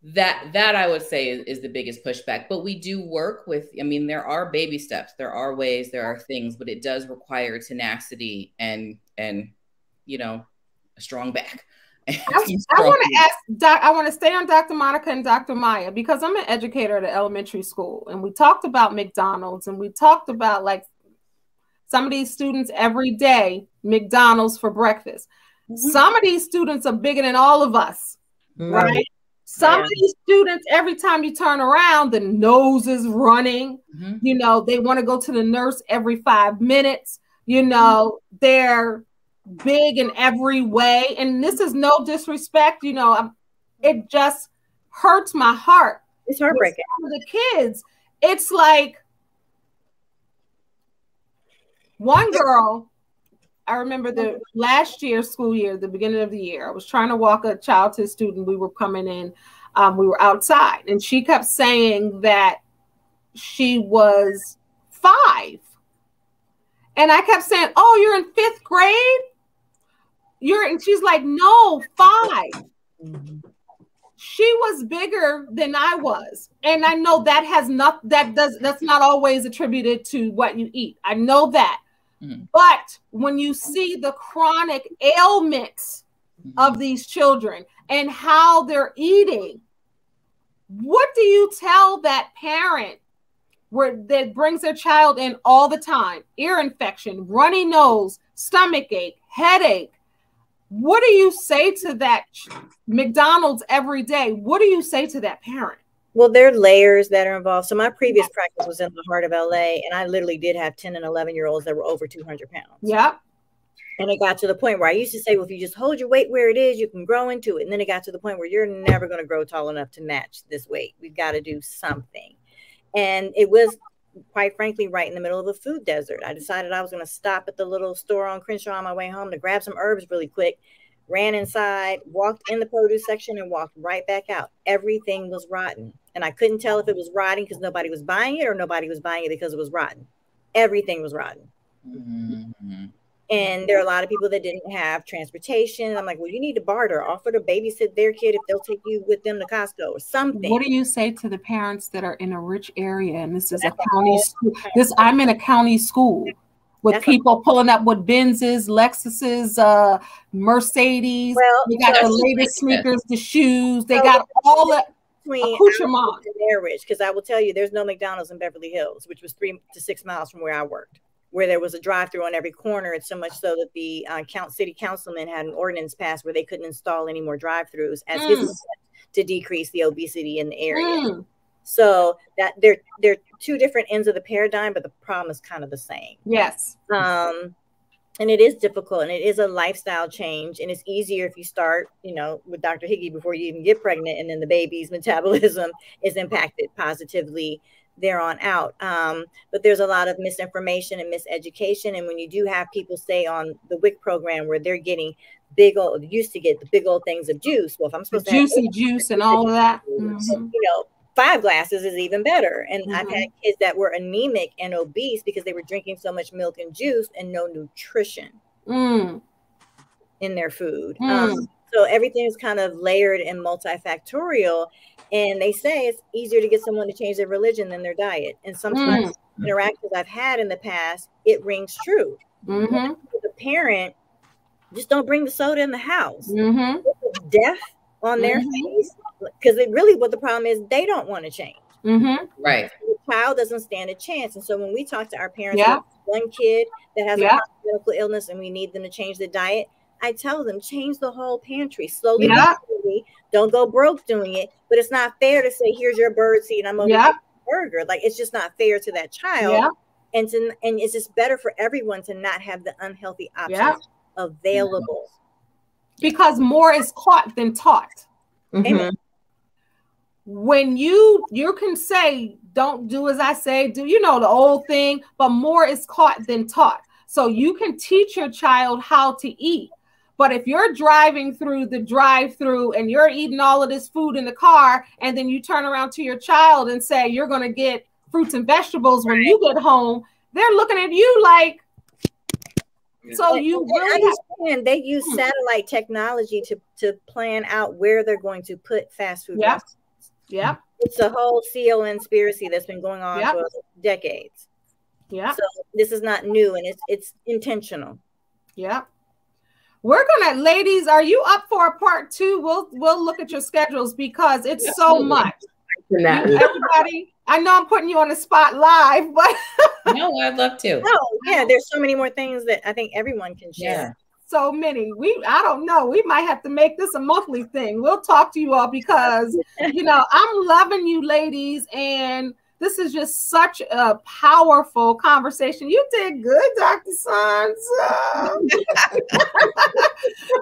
that that i would say is, is the biggest pushback. But we do work with i mean there are baby steps. There are ways there are things but it does require tenacity and and you know a strong back I, I want to ask doc i want to stay on dr monica and dr maia because i'm an educator at an elementary school and we talked about mcdonald's and we talked about like some of these students every day mcdonald's for breakfast. Some of these students are bigger than all of us right? Some of these students every time you turn around the nose is running. Mhm. you know they want to go to the nurse every five minutes. You know they're big in every way. And this is no disrespect you know I'm- it just hurts my heart. It's heartbreaking. the kids it's like one girl i remember the last year school year the beginning of the year i was trying to walk a child to a student. We were coming in um, we were outside. And she kept saying that she was five. And i kept saying oh you're in fifth grade you're and she's like no five she was bigger than I was. And I know that has not that does that's not always attributed to what you eat. I know that. Mhm. But when you see the chronic ailments of these children and how they're eating, what do you tell that parent where that brings their child in all the time ear infection runny nose stomach ache headache what do you say to that mcdonald's every day what do you say to that parent well, there are layers that are involved. So my previous practice was in the heart of LA, and I literally did have 10 and 11 year olds that were over 200 pounds. Yeah. And it got to the point where I used to say, well, if you just hold your weight where it is, you can grow into it. And then it got to the point where you're never going to grow tall enough to match this weight. We've got to do something. And it was quite frankly right in the middle of a food desert. I decided I was going to stop at the little store on Crenshaw on my way home to grab some herbs really quick ran inside, walked in the produce section, and walked right back out. Everything was rotten. And I couldn't tell if it was rotten because nobody was buying it or nobody was buying it because it was rotten. Everything was rotten. Mm-hmm. And there are a lot of people that didn't have transportation. I'm like, well, you need to barter, offer to babysit their kid if they'll take you with them to Costco or something. What do you say to the parents that are in a rich area and this is That's a county school? This I'm in a county school with That's people pulling up with Benzes, Lexuses, uh, Mercedes. Well, they got the latest sneakers, the shoes. They so got all the accoutrement. They're rich because I will tell you, there's no McDonald's in Beverly Hills, which was three to six miles from where I worked, where there was a drive-through on every corner. It's so much so that the uh, count city councilman had an ordinance passed where they couldn't install any more drive-throughs as mm. his to decrease the obesity in the area. Mm. So that they're they're two different ends of the paradigm, but the problem is kind of the same. Yes. Um, and it is difficult and it is a lifestyle change and it's easier if you start you know with dr higgy before you even get pregnant and then the baby's metabolism is impacted positively there on out um, but there's a lot of misinformation and miseducation and when you do have people say on the wic program where they're getting big old used to get the big old things of juice well if i'm supposed the to juicy juice and all of that mm-hmm. you know five glasses is even better. And mm-hmm. I've had mm-hmm. kids that were anemic and obese because they were drinking so much milk and juice and no nutrition mm. in their food. Mm. Um, so everything is kind of layered and multifactorial. And they say it's easier to get someone to change their religion than their diet. And sometimes mm. interactions I've had in the past, it rings true. Mm-hmm. The parent just don't bring the soda in the house. Mm-hmm. Death on their mm-hmm. face because it really what the problem is they don't want to change mm-hmm. right the child doesn't stand a chance and so when we talk to our parents yeah. one kid that has yeah. a medical illness and we need them to change the diet i tell them change the whole pantry. Slowly yeah. don't go broke doing it. But it's not fair to say here's your bird seed i'm over yeah. burger. Like it's just not fair to that child. Yeah. and to, and it's just better for everyone to not have the unhealthy options yeah. available. Because more is caught than taught. Mm-hmm. When you you can say don't do as i say do you know the old thing but more is caught than taught. So you can teach your child how to eat but if you're driving through the drive through and you're eating all of this food in the car and then you turn around to your child and say you're going to get fruits and vegetables when you get home they're looking at you like so you really understand they use hmm. satellite technology to to plan out where they're going to put fast food yep. Yeah. It's a whole CO conspiracy that's been going on yep. for decades. Yeah. So this is not new and it's it's intentional. Yeah. We're gonna, ladies, are you up for a part two? We'll we'll look at your schedules because it's so much. everybody, I know I'm putting you on the spot live, but no, I'd love to. No, oh, yeah, there's so many more things that I think everyone can share. Yeah so many. We I don't know. We might have to make this a monthly thing. We'll talk to you all because you know I'm loving you, ladies, and this is just such a powerful conversation. You did good, Dr. Sons.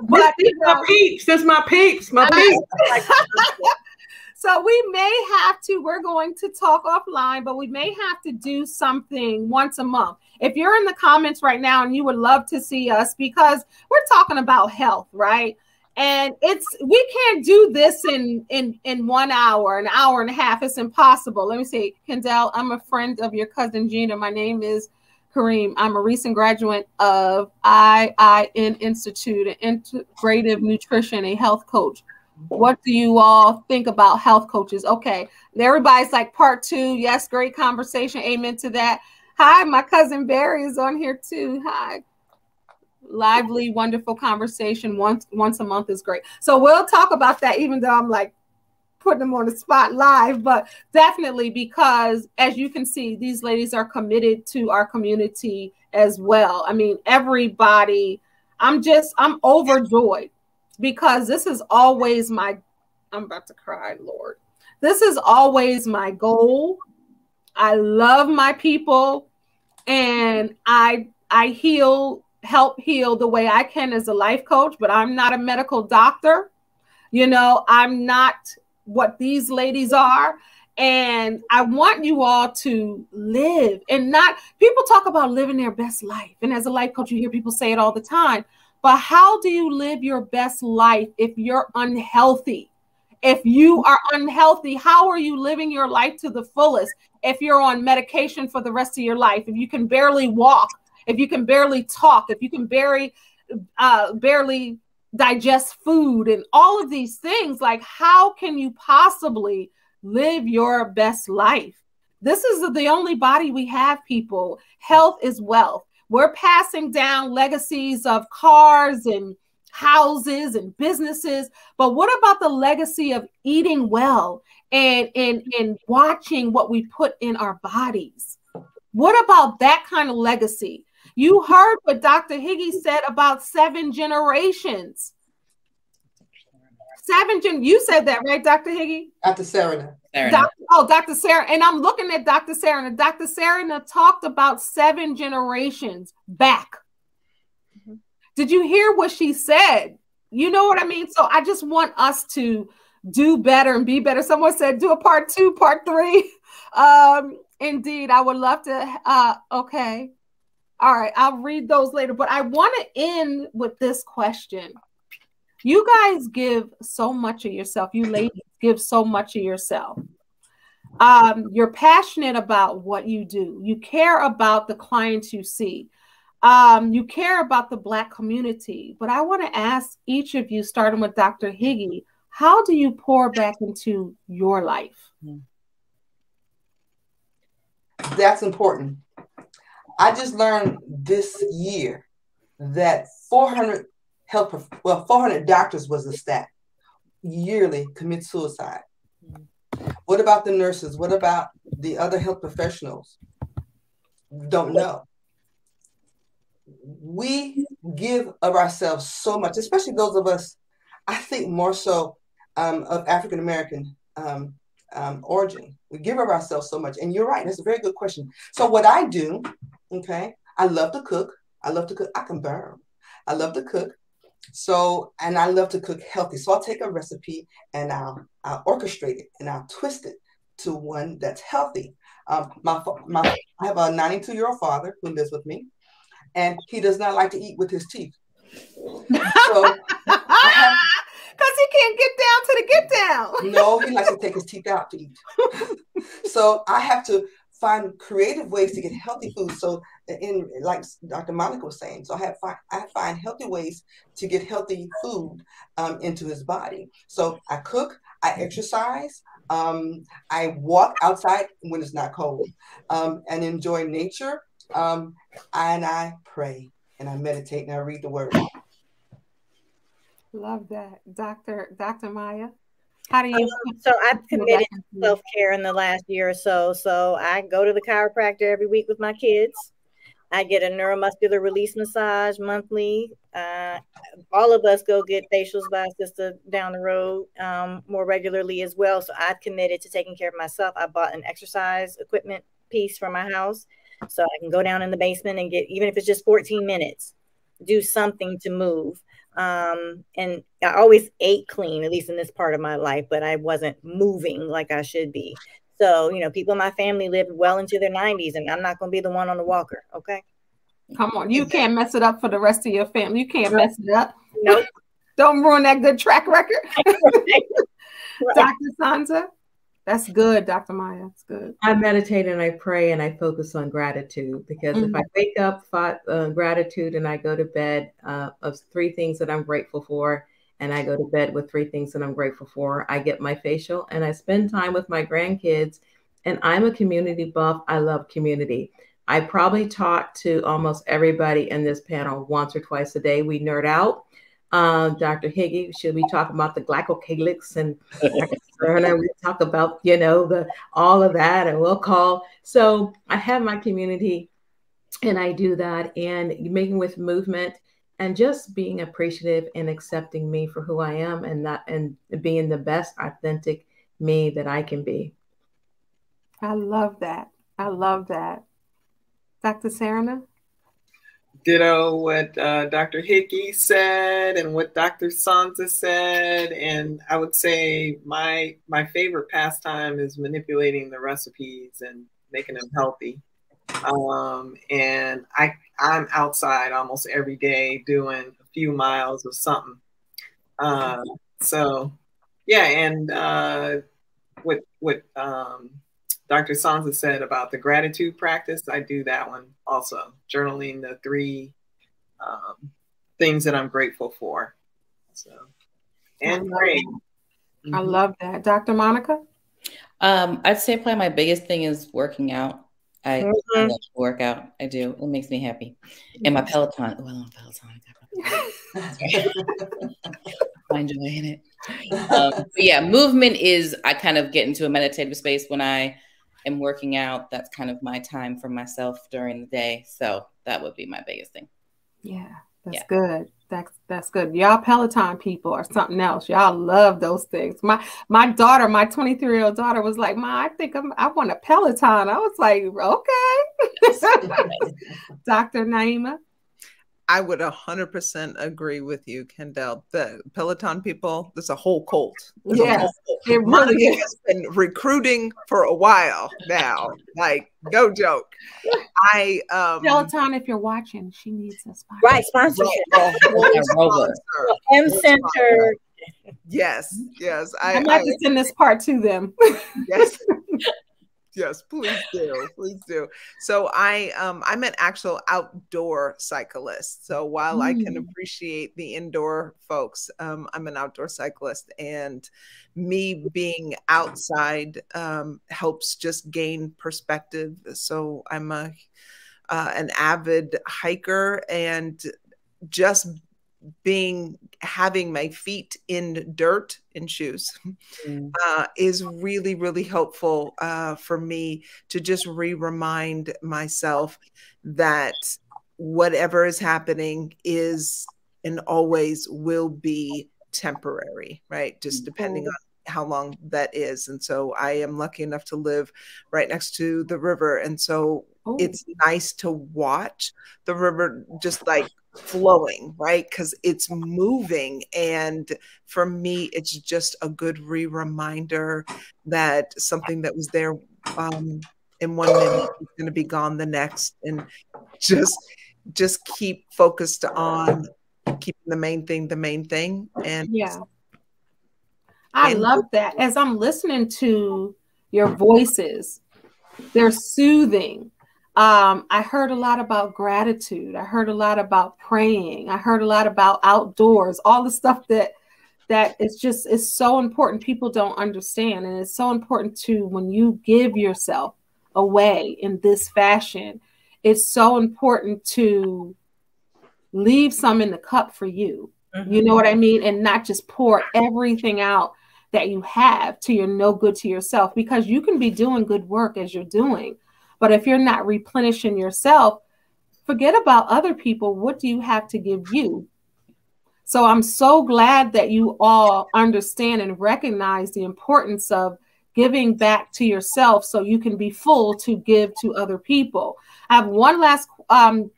but you know, my uh, peeps. That's my peeps. My peeps. So we may have to, we're going to talk offline, but we may have to do something once a month. If you're in the comments right now and you would love to see us, because we're talking about health, right? And it's we can't do this in in in one hour, an hour and a half. It's impossible. Let me say Kendell. I'm a friend of your cousin Gina. My name is Kareem. I'm a recent graduate of IIN Institute, an integrative nutrition, a health coach what do you all think about health coaches? Okay, everybody's like part two. Yes, great conversation. Amen to that. Hi, my cousin Barry is on here too. Hi. Lively, wonderful conversation. Once once a month is great. So we'll talk about that, even though I'm like putting them on the spot live, but definitely because as you can see, these ladies are committed to our community as well. I mean, everybody, I'm just, I'm overjoyed because this is always my, I'm about to cry, Lord. This is always my goal. I love my people and I I heal help heal the way I can as a life coach, but I'm not a medical doctor. You know, I'm not what these ladies are. And I want you all to live and not, people talk about living their best life. And as a life coach, you hear people say it all the time. But how do you live your best life if you're unhealthy? If you are unhealthy, how are you living your life to the fullest? If you're on medication for the rest of your life, if you can barely walk, if you can barely talk, if you can barely uh, barely digest food and all of these things, like how can you possibly live your best life? This is the only body we have, people. Health is wealth. We're passing down legacies of cars and houses and businesses, but what about the legacy of eating well and and and watching what we put in our bodies? What about that kind of legacy? You heard what Dr. Higgy said about seven generations. Seven gen. You said that, right, Dr. Higgy? Dr. Sarah. Dr. Oh, Dr. Sarah. And I'm looking at Dr. Sarah. Dr. Sarah talked about seven generations back. Mm-hmm. Did you hear what she said? You know what I mean? So I just want us to do better and be better. Someone said do a part two, part three. Um, indeed, I would love to. Uh, okay. All right, I'll read those later, but I want to end with this question. You guys give so much of yourself. You ladies give so much of yourself. Um, you're passionate about what you do. You care about the clients you see. Um, you care about the Black community. But I want to ask each of you, starting with Dr. Higgy, how do you pour back into your life? That's important. I just learned this year that 400 health, well, 400 doctors was the stat yearly commit suicide. What about the nurses? What about the other health professionals? Don't know. We give of ourselves so much, especially those of us, I think more so um, of African American um, um, origin. We give of ourselves so much. And you're right, that's a very good question. So, what I do Okay. I love to cook. I love to cook. I can burn. I love to cook. So, and I love to cook healthy. So I'll take a recipe and I'll, I'll orchestrate it and I'll twist it to one that's healthy. Um, my, my, I have a 92 year old father who lives with me, and he does not like to eat with his teeth. So, because he can't get down to the get down. no, he likes to take his teeth out to eat. so I have to find creative ways to get healthy food. So in like Dr. Monica was saying, so I have find, I find healthy ways to get healthy food um, into his body. So I cook, I exercise, um, I walk outside when it's not cold, um, and enjoy nature. Um, and I pray and I meditate and I read the word. Love that, Doctor Doctor Maia. How do you? Um, so I've committed self care in the last year or so. So I go to the chiropractor every week with my kids. I get a neuromuscular release massage monthly. Uh, all of us go get facials by sister down the road um, more regularly as well. So I've committed to taking care of myself. I bought an exercise equipment piece for my house, so I can go down in the basement and get even if it's just 14 minutes, do something to move. Um, and I always ate clean, at least in this part of my life, but I wasn't moving like I should be. So, you know, people in my family lived well into their 90s, and I'm not going to be the one on the walker. Okay. Come on. You can't mess it up for the rest of your family. You can't mess it up. Nope. Don't ruin that good track record. right. Dr. Sonza. That's good, Dr. Maia. That's good. I meditate and I pray and I focus on gratitude because mm-hmm. if I wake up thought uh, gratitude and I go to bed uh, of three things that I'm grateful for, and I go to bed with three things that I'm grateful for, I get my facial and I spend time with my grandkids. And I'm a community buff. I love community. I probably talk to almost everybody in this panel once or twice a day. We nerd out. Uh, Dr. Higgy, should we talk about the glycocalyx and Serena. We talk about, you know, the all of that, and we'll call. So I have my community, and I do that, and making with movement, and just being appreciative and accepting me for who I am, and that, and being the best authentic me that I can be. I love that. I love that. Dr. Serena? Ditto what uh, Dr. Higgy said and what Dr. Sonza said. And I would say my my favorite pastime is manipulating the recipes and making them healthy. Um, and I I'm outside almost every day doing a few miles of something. Uh, so yeah, and uh, what what um, Dr. Sonza said about the gratitude practice, I do that one also, journaling the three um, things that I'm grateful for. So, and great. I mm-hmm. love that. Dr. Monica? Um, I'd say probably my biggest thing is working out. I, mm-hmm. I love to work out. I do. It makes me happy. And my Peloton. Oh, I love Peloton. I enjoy it. Um, yeah, movement is I kind of get into a meditative space when I am working out. That's kind of my time for myself during the day. So that would be my biggest thing. Yeah, that's yeah. good. That's that's good. Y'all Peloton people or something else. Y'all love those things. My my daughter, my 23 year old daughter, was like, "Ma, I think I'm, I want a Peloton." I was like, "Okay." Dr. Naeema. I would 100% agree with you, Kendell. The Peloton people, there's a whole cult. Yes, it really has been recruiting for a while now. Like, no joke. I um Peloton, if you're watching, she needs a sponsor. Right, sponsorship. M Center. Yes, yes. I, I might I, send this part to them. yes yes, please do, please do. So I um I'm an actual outdoor cyclist. So while mm. I can mm. appreciate the indoor folks, um, I'm an outdoor cyclist, and me being outside um, helps just gain perspective. So I'm a uh, an avid hiker, and just being having my feet in dirt in shoes mm. uh, is really really helpful uh, for me to just re-remind myself that whatever is happening is and always will be temporary right? Just depending on how long that is. And so i am lucky enough to live right next to the river. And so oh. it's nice to watch the river just like flowing, right? Because it's moving. And for me, it's just a good re reminder that something that was there um, in one minute is going to be gone the next. And just, just keep focused on keeping the main thing the main thing. And yeah, I and love that. As I'm listening to your voices, they're soothing um, I heard a lot about gratitude. I heard a lot about praying. I heard a lot about outdoors, all the stuff that that is just is so important people don't understand and it's so important to when you give yourself away in this fashion it's so important to leave some in the cup for you mm-hmm. you know what i mean and not just pour everything out that you have to your no good to yourself because you can be doing good work as you're doing but if you're not replenishing yourself, forget about other people. What do you have to give you? So I'm so glad that you all understand and recognize the importance of giving back to yourself so you can be full to give to other people. I have one last um,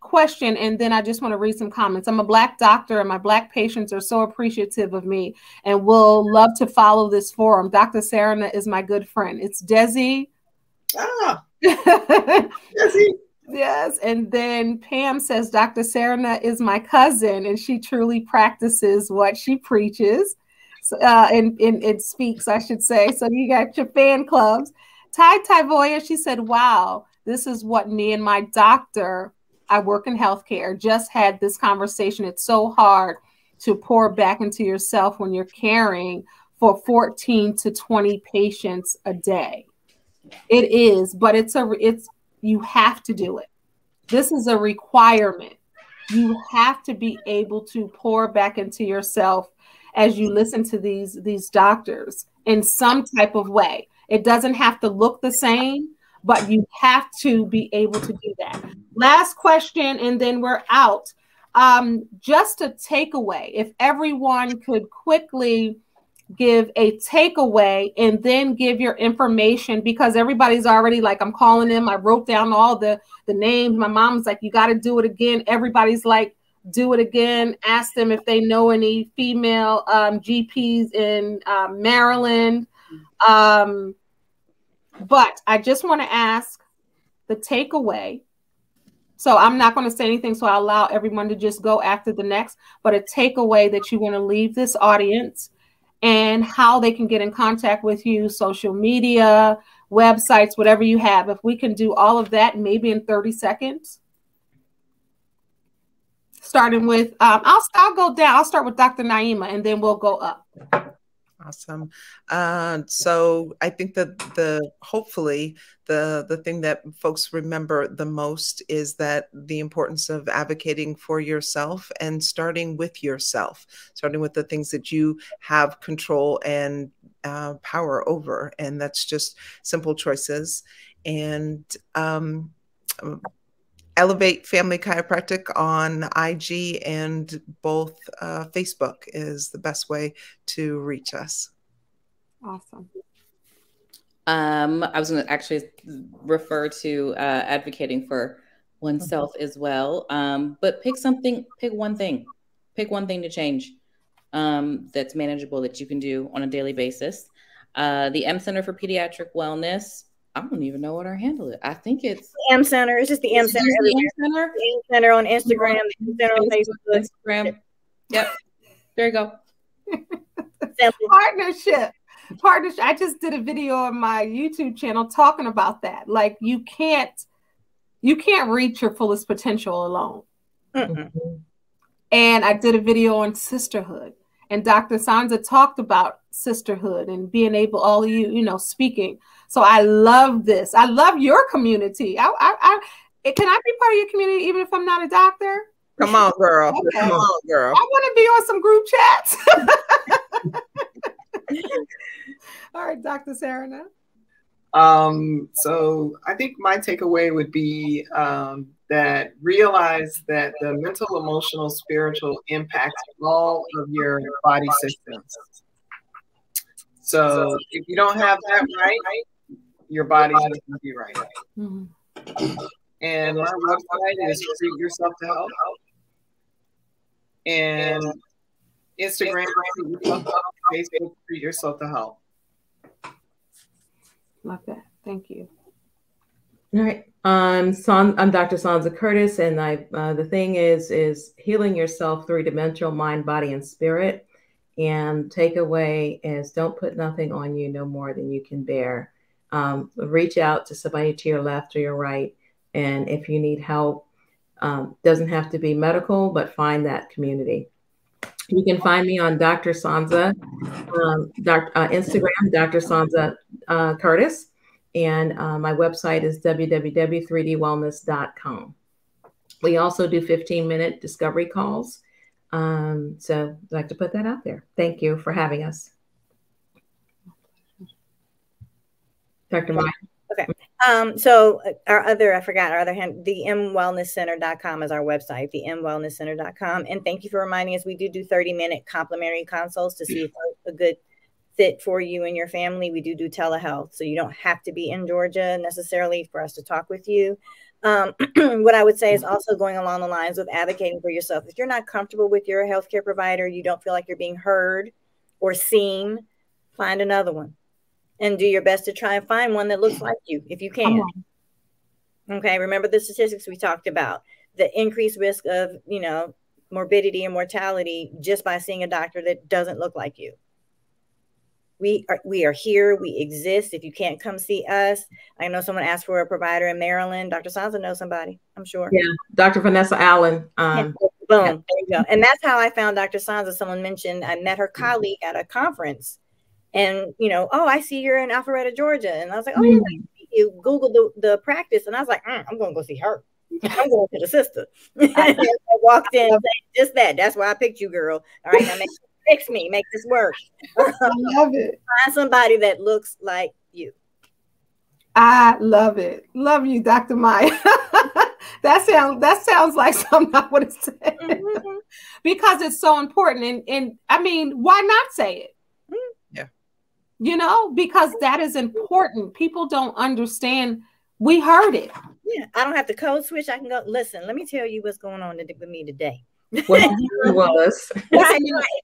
question and then I just want to read some comments. I'm a black doctor and my black patients are so appreciative of me and will love to follow this forum. Dr. Serena is my good friend. It's Desi. Ah. yes, he- yes. And then Pam says, Dr. Serena is my cousin, and she truly practices what she preaches. Uh, and, and it speaks, I should say. So you got your fan clubs. Tai Taivoya, she said, Wow, this is what me and my doctor, I work in healthcare, just had this conversation. It's so hard to pour back into yourself when you're caring for 14 to 20 patients a day. It is, but it's a it's you have to do it. This is a requirement. You have to be able to pour back into yourself as you listen to these these doctors in some type of way. It doesn't have to look the same, but you have to be able to do that. Last question, and then we're out. Um, just a takeaway. If everyone could quickly give a takeaway and then give your information because everybody's already like i'm calling them i wrote down all the the names. My mom's like you got to do it again. Everybody's like do it again. Ask them if they know any female um, gps in uh, maryland. Um, but i just want to ask the takeaway. So i'm not going to say anything so i allow everyone to just go after the next but a takeaway that you want to leave this audience and how they can get in contact with you, social media, websites, whatever you have. If we can do all of that, maybe in 30 seconds. Starting with, um, I'll, I'll go down. I'll start with Dr. Naeema and then we'll go up. Awesome. Uh, so I think that the hopefully the the thing that folks remember the most is that the importance of advocating for yourself and starting with yourself, starting with the things that you have control and uh, power over, and that's just simple choices. And um, Elevate Family Chiropractic on IG and both uh, Facebook is the best way to reach us. Awesome. Um, I was going to actually refer to uh, advocating for oneself as well. Um, but pick something, pick one thing, pick one thing to change um, that's manageable that you can do on a daily basis. Uh, the M Center for Pediatric Wellness I don't even know what our handle is. I think it's M Center. It's just the M Center. The M Center. The M Center on Instagram. The M Center on Facebook. Instagram. Yep. There you go. Partnership. Partnership. I just did a video on my YouTube channel talking about that. Like you can't, you can't reach your fullest potential alone. Mm-hmm. And I did a video on sisterhood. And Dr. Sonza talked about sisterhood and being able, all of you, you know, speaking. So I love this. I love your community. I, I, I can I be part of your community even if I'm not a doctor? Come on, girl. Okay. Come on, girl. I want to be on some group chats. All right, Dr. Sarah. Um, so I think my takeaway would be um, that realize that the mental, emotional, spiritual impacts all of your body systems. So if you don't have that right, your body has to be right. Mm-hmm. And my website is Treat Yourself to Health. And Instagram, Treat Yourself to Health. Facebook, Treat Yourself to Health. Love that. Thank you. All right. Um, Son, I'm Dr. Sonza Curtis, and I uh, the thing is is healing yourself three dimensional mind, body, and spirit. And takeaway is don't put nothing on you no more than you can bear. Um, reach out to somebody to your left or your right, and if you need help, um, doesn't have to be medical, but find that community. You can find me on Dr. Sonza, um, doc, uh, Instagram, Dr. Sonza uh, Curtis and uh, my website is www.3dwellness.com. We also do 15 minute discovery calls. Um, so I'd like to put that out there. Thank you for having us. Dr. Maia. Okay. Um, so uh, our other, I forgot our other hand, the mwellnesscenter.com is our website, the mwellnesscenter.com. And thank you for reminding us, we do do 30 minute complimentary consults to see if a good fit for you and your family, we do do telehealth. So you don't have to be in Georgia necessarily for us to talk with you. Um, what I would say is also going along the lines of advocating for yourself. If you're not comfortable with your healthcare provider, you don't feel like you're being heard or seen, find another one and do your best to try and find one that looks like you if you can. Okay, remember the statistics we talked about the increased risk of, you know, morbidity and mortality just by seeing a doctor that doesn't look like you we are we are here we exist if you can't come see us i know someone asked for a provider in maryland dr Sonza knows somebody i'm sure yeah dr vanessa allen um, boom yeah. there you go and that's how i found dr Sonza. someone mentioned i met her mm-hmm. colleague at a conference and you know oh i see you're in alpharetta georgia and i was like oh yeah mm. you googled the, the practice and i was like mm, i'm gonna go see her I'm going to the sister. I walked in just that. That's why I picked you, girl. All right, now make fix me, make this work. I love it. Find somebody that looks like you. I love it. Love you, Dr. Maia. that sounds that sounds like something I would have said mm-hmm. because it's so important. And and I mean, why not say it? Yeah. You know, because that is important. People don't understand. We heard it. Yeah, I don't have to code switch. I can go listen. Let me tell you what's going on with me today. What was this,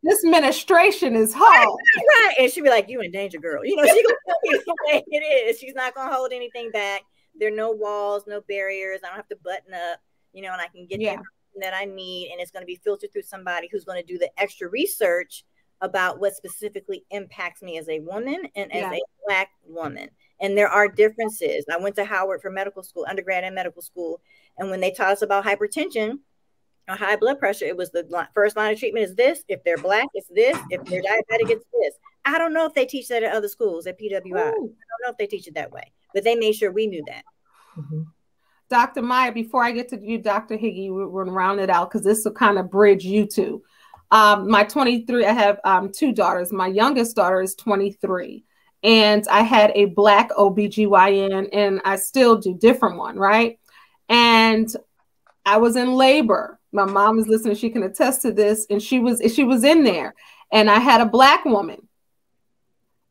this administration is hard. Right, and she'd be like, "You in danger, girl." You know, she gonna tell you the way it is. She's not gonna hold anything back. There are no walls, no barriers. I don't have to button up. You know, and I can get yeah. the that I need, and it's going to be filtered through somebody who's going to do the extra research about what specifically impacts me as a woman and as yeah. a black woman. And there are differences. I went to Howard for medical school, undergrad and medical school, and when they taught us about hypertension or high blood pressure, it was the first line of treatment is this. If they're black, it's this. If they're diabetic, it's this. I don't know if they teach that at other schools at PWI. Ooh. I don't know if they teach it that way, but they made sure we knew that. Mm-hmm. Dr. Maia, before I get to you, Dr. Higgy, we're going to round it out because this will kind of bridge you two. Um, my 23, I have um, two daughters. My youngest daughter is 23. And I had a black OBGYN, and I still do different one, right? And I was in labor. My mom is listening; she can attest to this. And she was she was in there, and I had a black woman.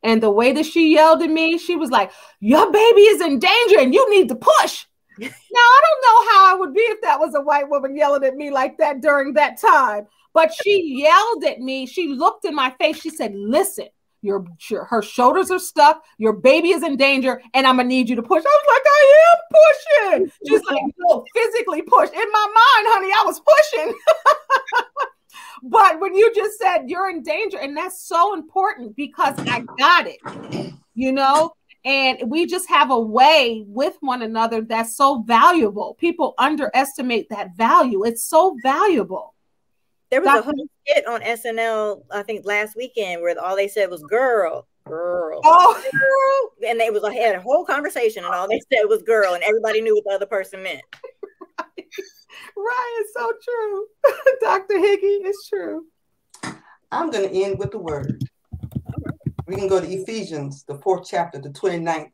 And the way that she yelled at me, she was like, "Your baby is in danger, and you need to push." now I don't know how I would be if that was a white woman yelling at me like that during that time. But she yelled at me. She looked in my face. She said, "Listen." Your, your her shoulders are stuck. Your baby is in danger, and I'm gonna need you to push. I was like, I am pushing. She's like, no, physically push. In my mind, honey, I was pushing. but when you just said you're in danger, and that's so important because I got it, you know. And we just have a way with one another that's so valuable. People underestimate that value. It's so valuable. There was a whole skit on SNL, I think last weekend, where all they said was "girl, girl, oh. girl," and they was like, had a whole conversation, and all they said was "girl," and everybody knew what the other person meant. right. right, it's so true, Dr. Higgy. It's true. I'm going to end with the word. We can go to Ephesians, the fourth chapter, the 29th,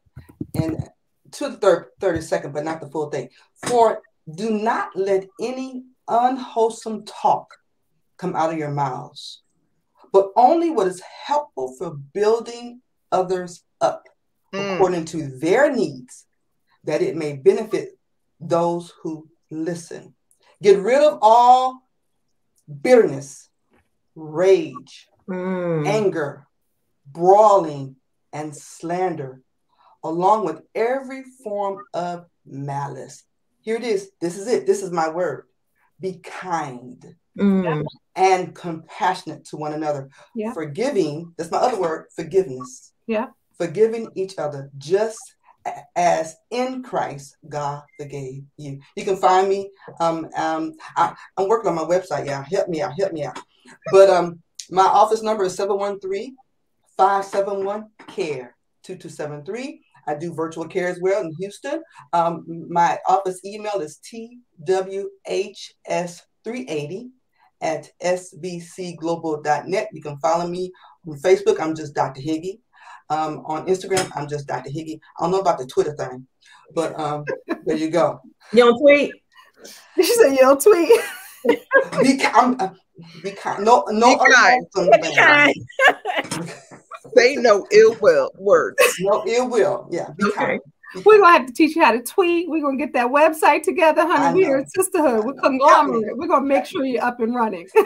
and to the third, 32nd, but not the full thing. For do not let any unwholesome talk come out of your mouths, but only what is helpful for building others up mm. according to their needs, that it may benefit those who listen. Get rid of all bitterness, rage, mm. anger, brawling, and slander, along with every form of malice. Here it is. This is it. This is my word. Be kind mm. And compassionate to one another. Yeah. Forgiving, that's my other word, forgiveness. Yeah. Forgiving each other just as in Christ God forgave you. You can find me. Um, um, I, am working on my website. Yeah, help me out. Help me out. But um, my office number is 713 571 CARE 2273. I do virtual care as well in Houston. Um, my office email is twhs380 at sbcglobal.net. You can follow me on Facebook. I'm just Dr. Higgy. Um, on Instagram, I'm just Dr. Higgy. I don't know about the Twitter thing, but um, there you go. You don't tweet. She said you don't tweet. be, kind. uh, be kind. No, no. Be kind. Be kind. Say no ill will words. No ill will. Yeah. Be okay. kind. We're gonna have to teach you how to tweet. We're gonna get that website together, honey. We're sisterhood. We're conglomerate. We're gonna make sure you're up and running.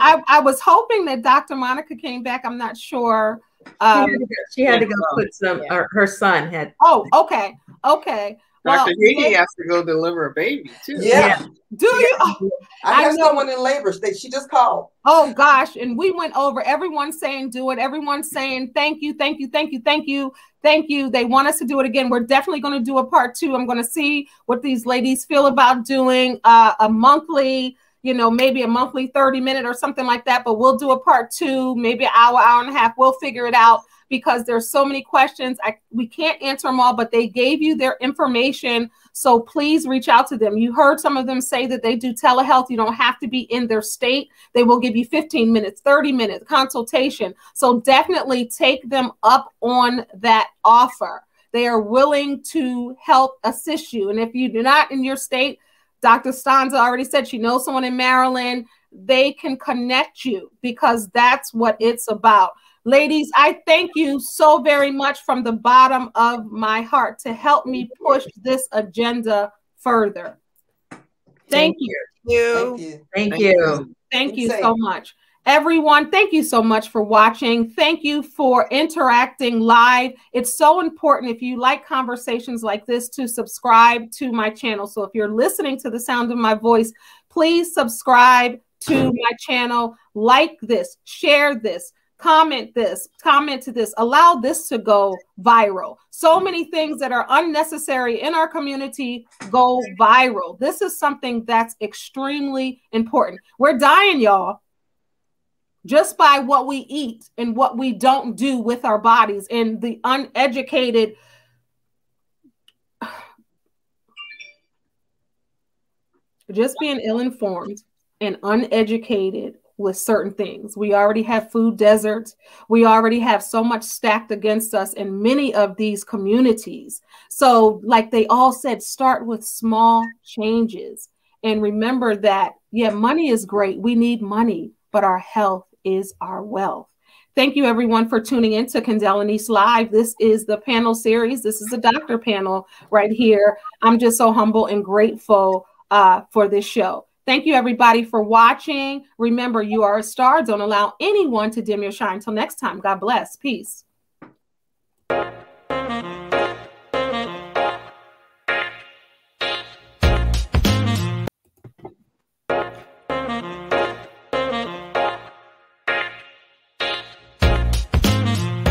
I, I, was hoping that Dr. Monica came back. I'm not sure. Um, she had to go put some. Yeah. her son had. Oh, okay, okay. Dr. Well, has to go deliver a baby too. Yeah. yeah. Do you? Oh, I have someone in labor. They, she just called. Oh gosh, and we went over. Everyone saying do it. Everyone saying thank you, thank you, thank you, thank you, thank you. They want us to do it again. We're definitely going to do a part two. I'm going to see what these ladies feel about doing uh, a monthly you know, maybe a monthly 30 minute or something like that, but we'll do a part two, maybe an hour, hour and a half. We'll figure it out because there's so many questions. I, we can't answer them all, but they gave you their information. So please reach out to them. You heard some of them say that they do telehealth. You don't have to be in their state. They will give you 15 minutes, 30 minutes consultation. So definitely take them up on that offer. They are willing to help assist you. And if you do not in your state, Dr. Sonza already said she knows someone in Maryland. They can connect you because that's what it's about. Ladies, I thank you so very much from the bottom of my heart to help me push this agenda further. Thank, thank you. you. Thank you. Thank you, thank you so much. Everyone, thank you so much for watching. Thank you for interacting live. It's so important if you like conversations like this to subscribe to my channel. So if you're listening to the sound of my voice, please subscribe to my channel, like this, share this, comment this, comment to this, allow this to go viral. So many things that are unnecessary in our community go viral. This is something that's extremely important. We're dying, y'all just by what we eat and what we don't do with our bodies and the uneducated just being ill-informed and uneducated with certain things. We already have food deserts. We already have so much stacked against us in many of these communities. So, like they all said, start with small changes. And remember that, yeah, money is great. We need money, but our health is our wealth. Thank you, everyone, for tuning in to Kendell Live. This is the panel series. This is the doctor panel right here. I'm just so humble and grateful uh, for this show. Thank you, everybody, for watching. Remember, you are a star. Don't allow anyone to dim your shine. Until next time, God bless. Peace.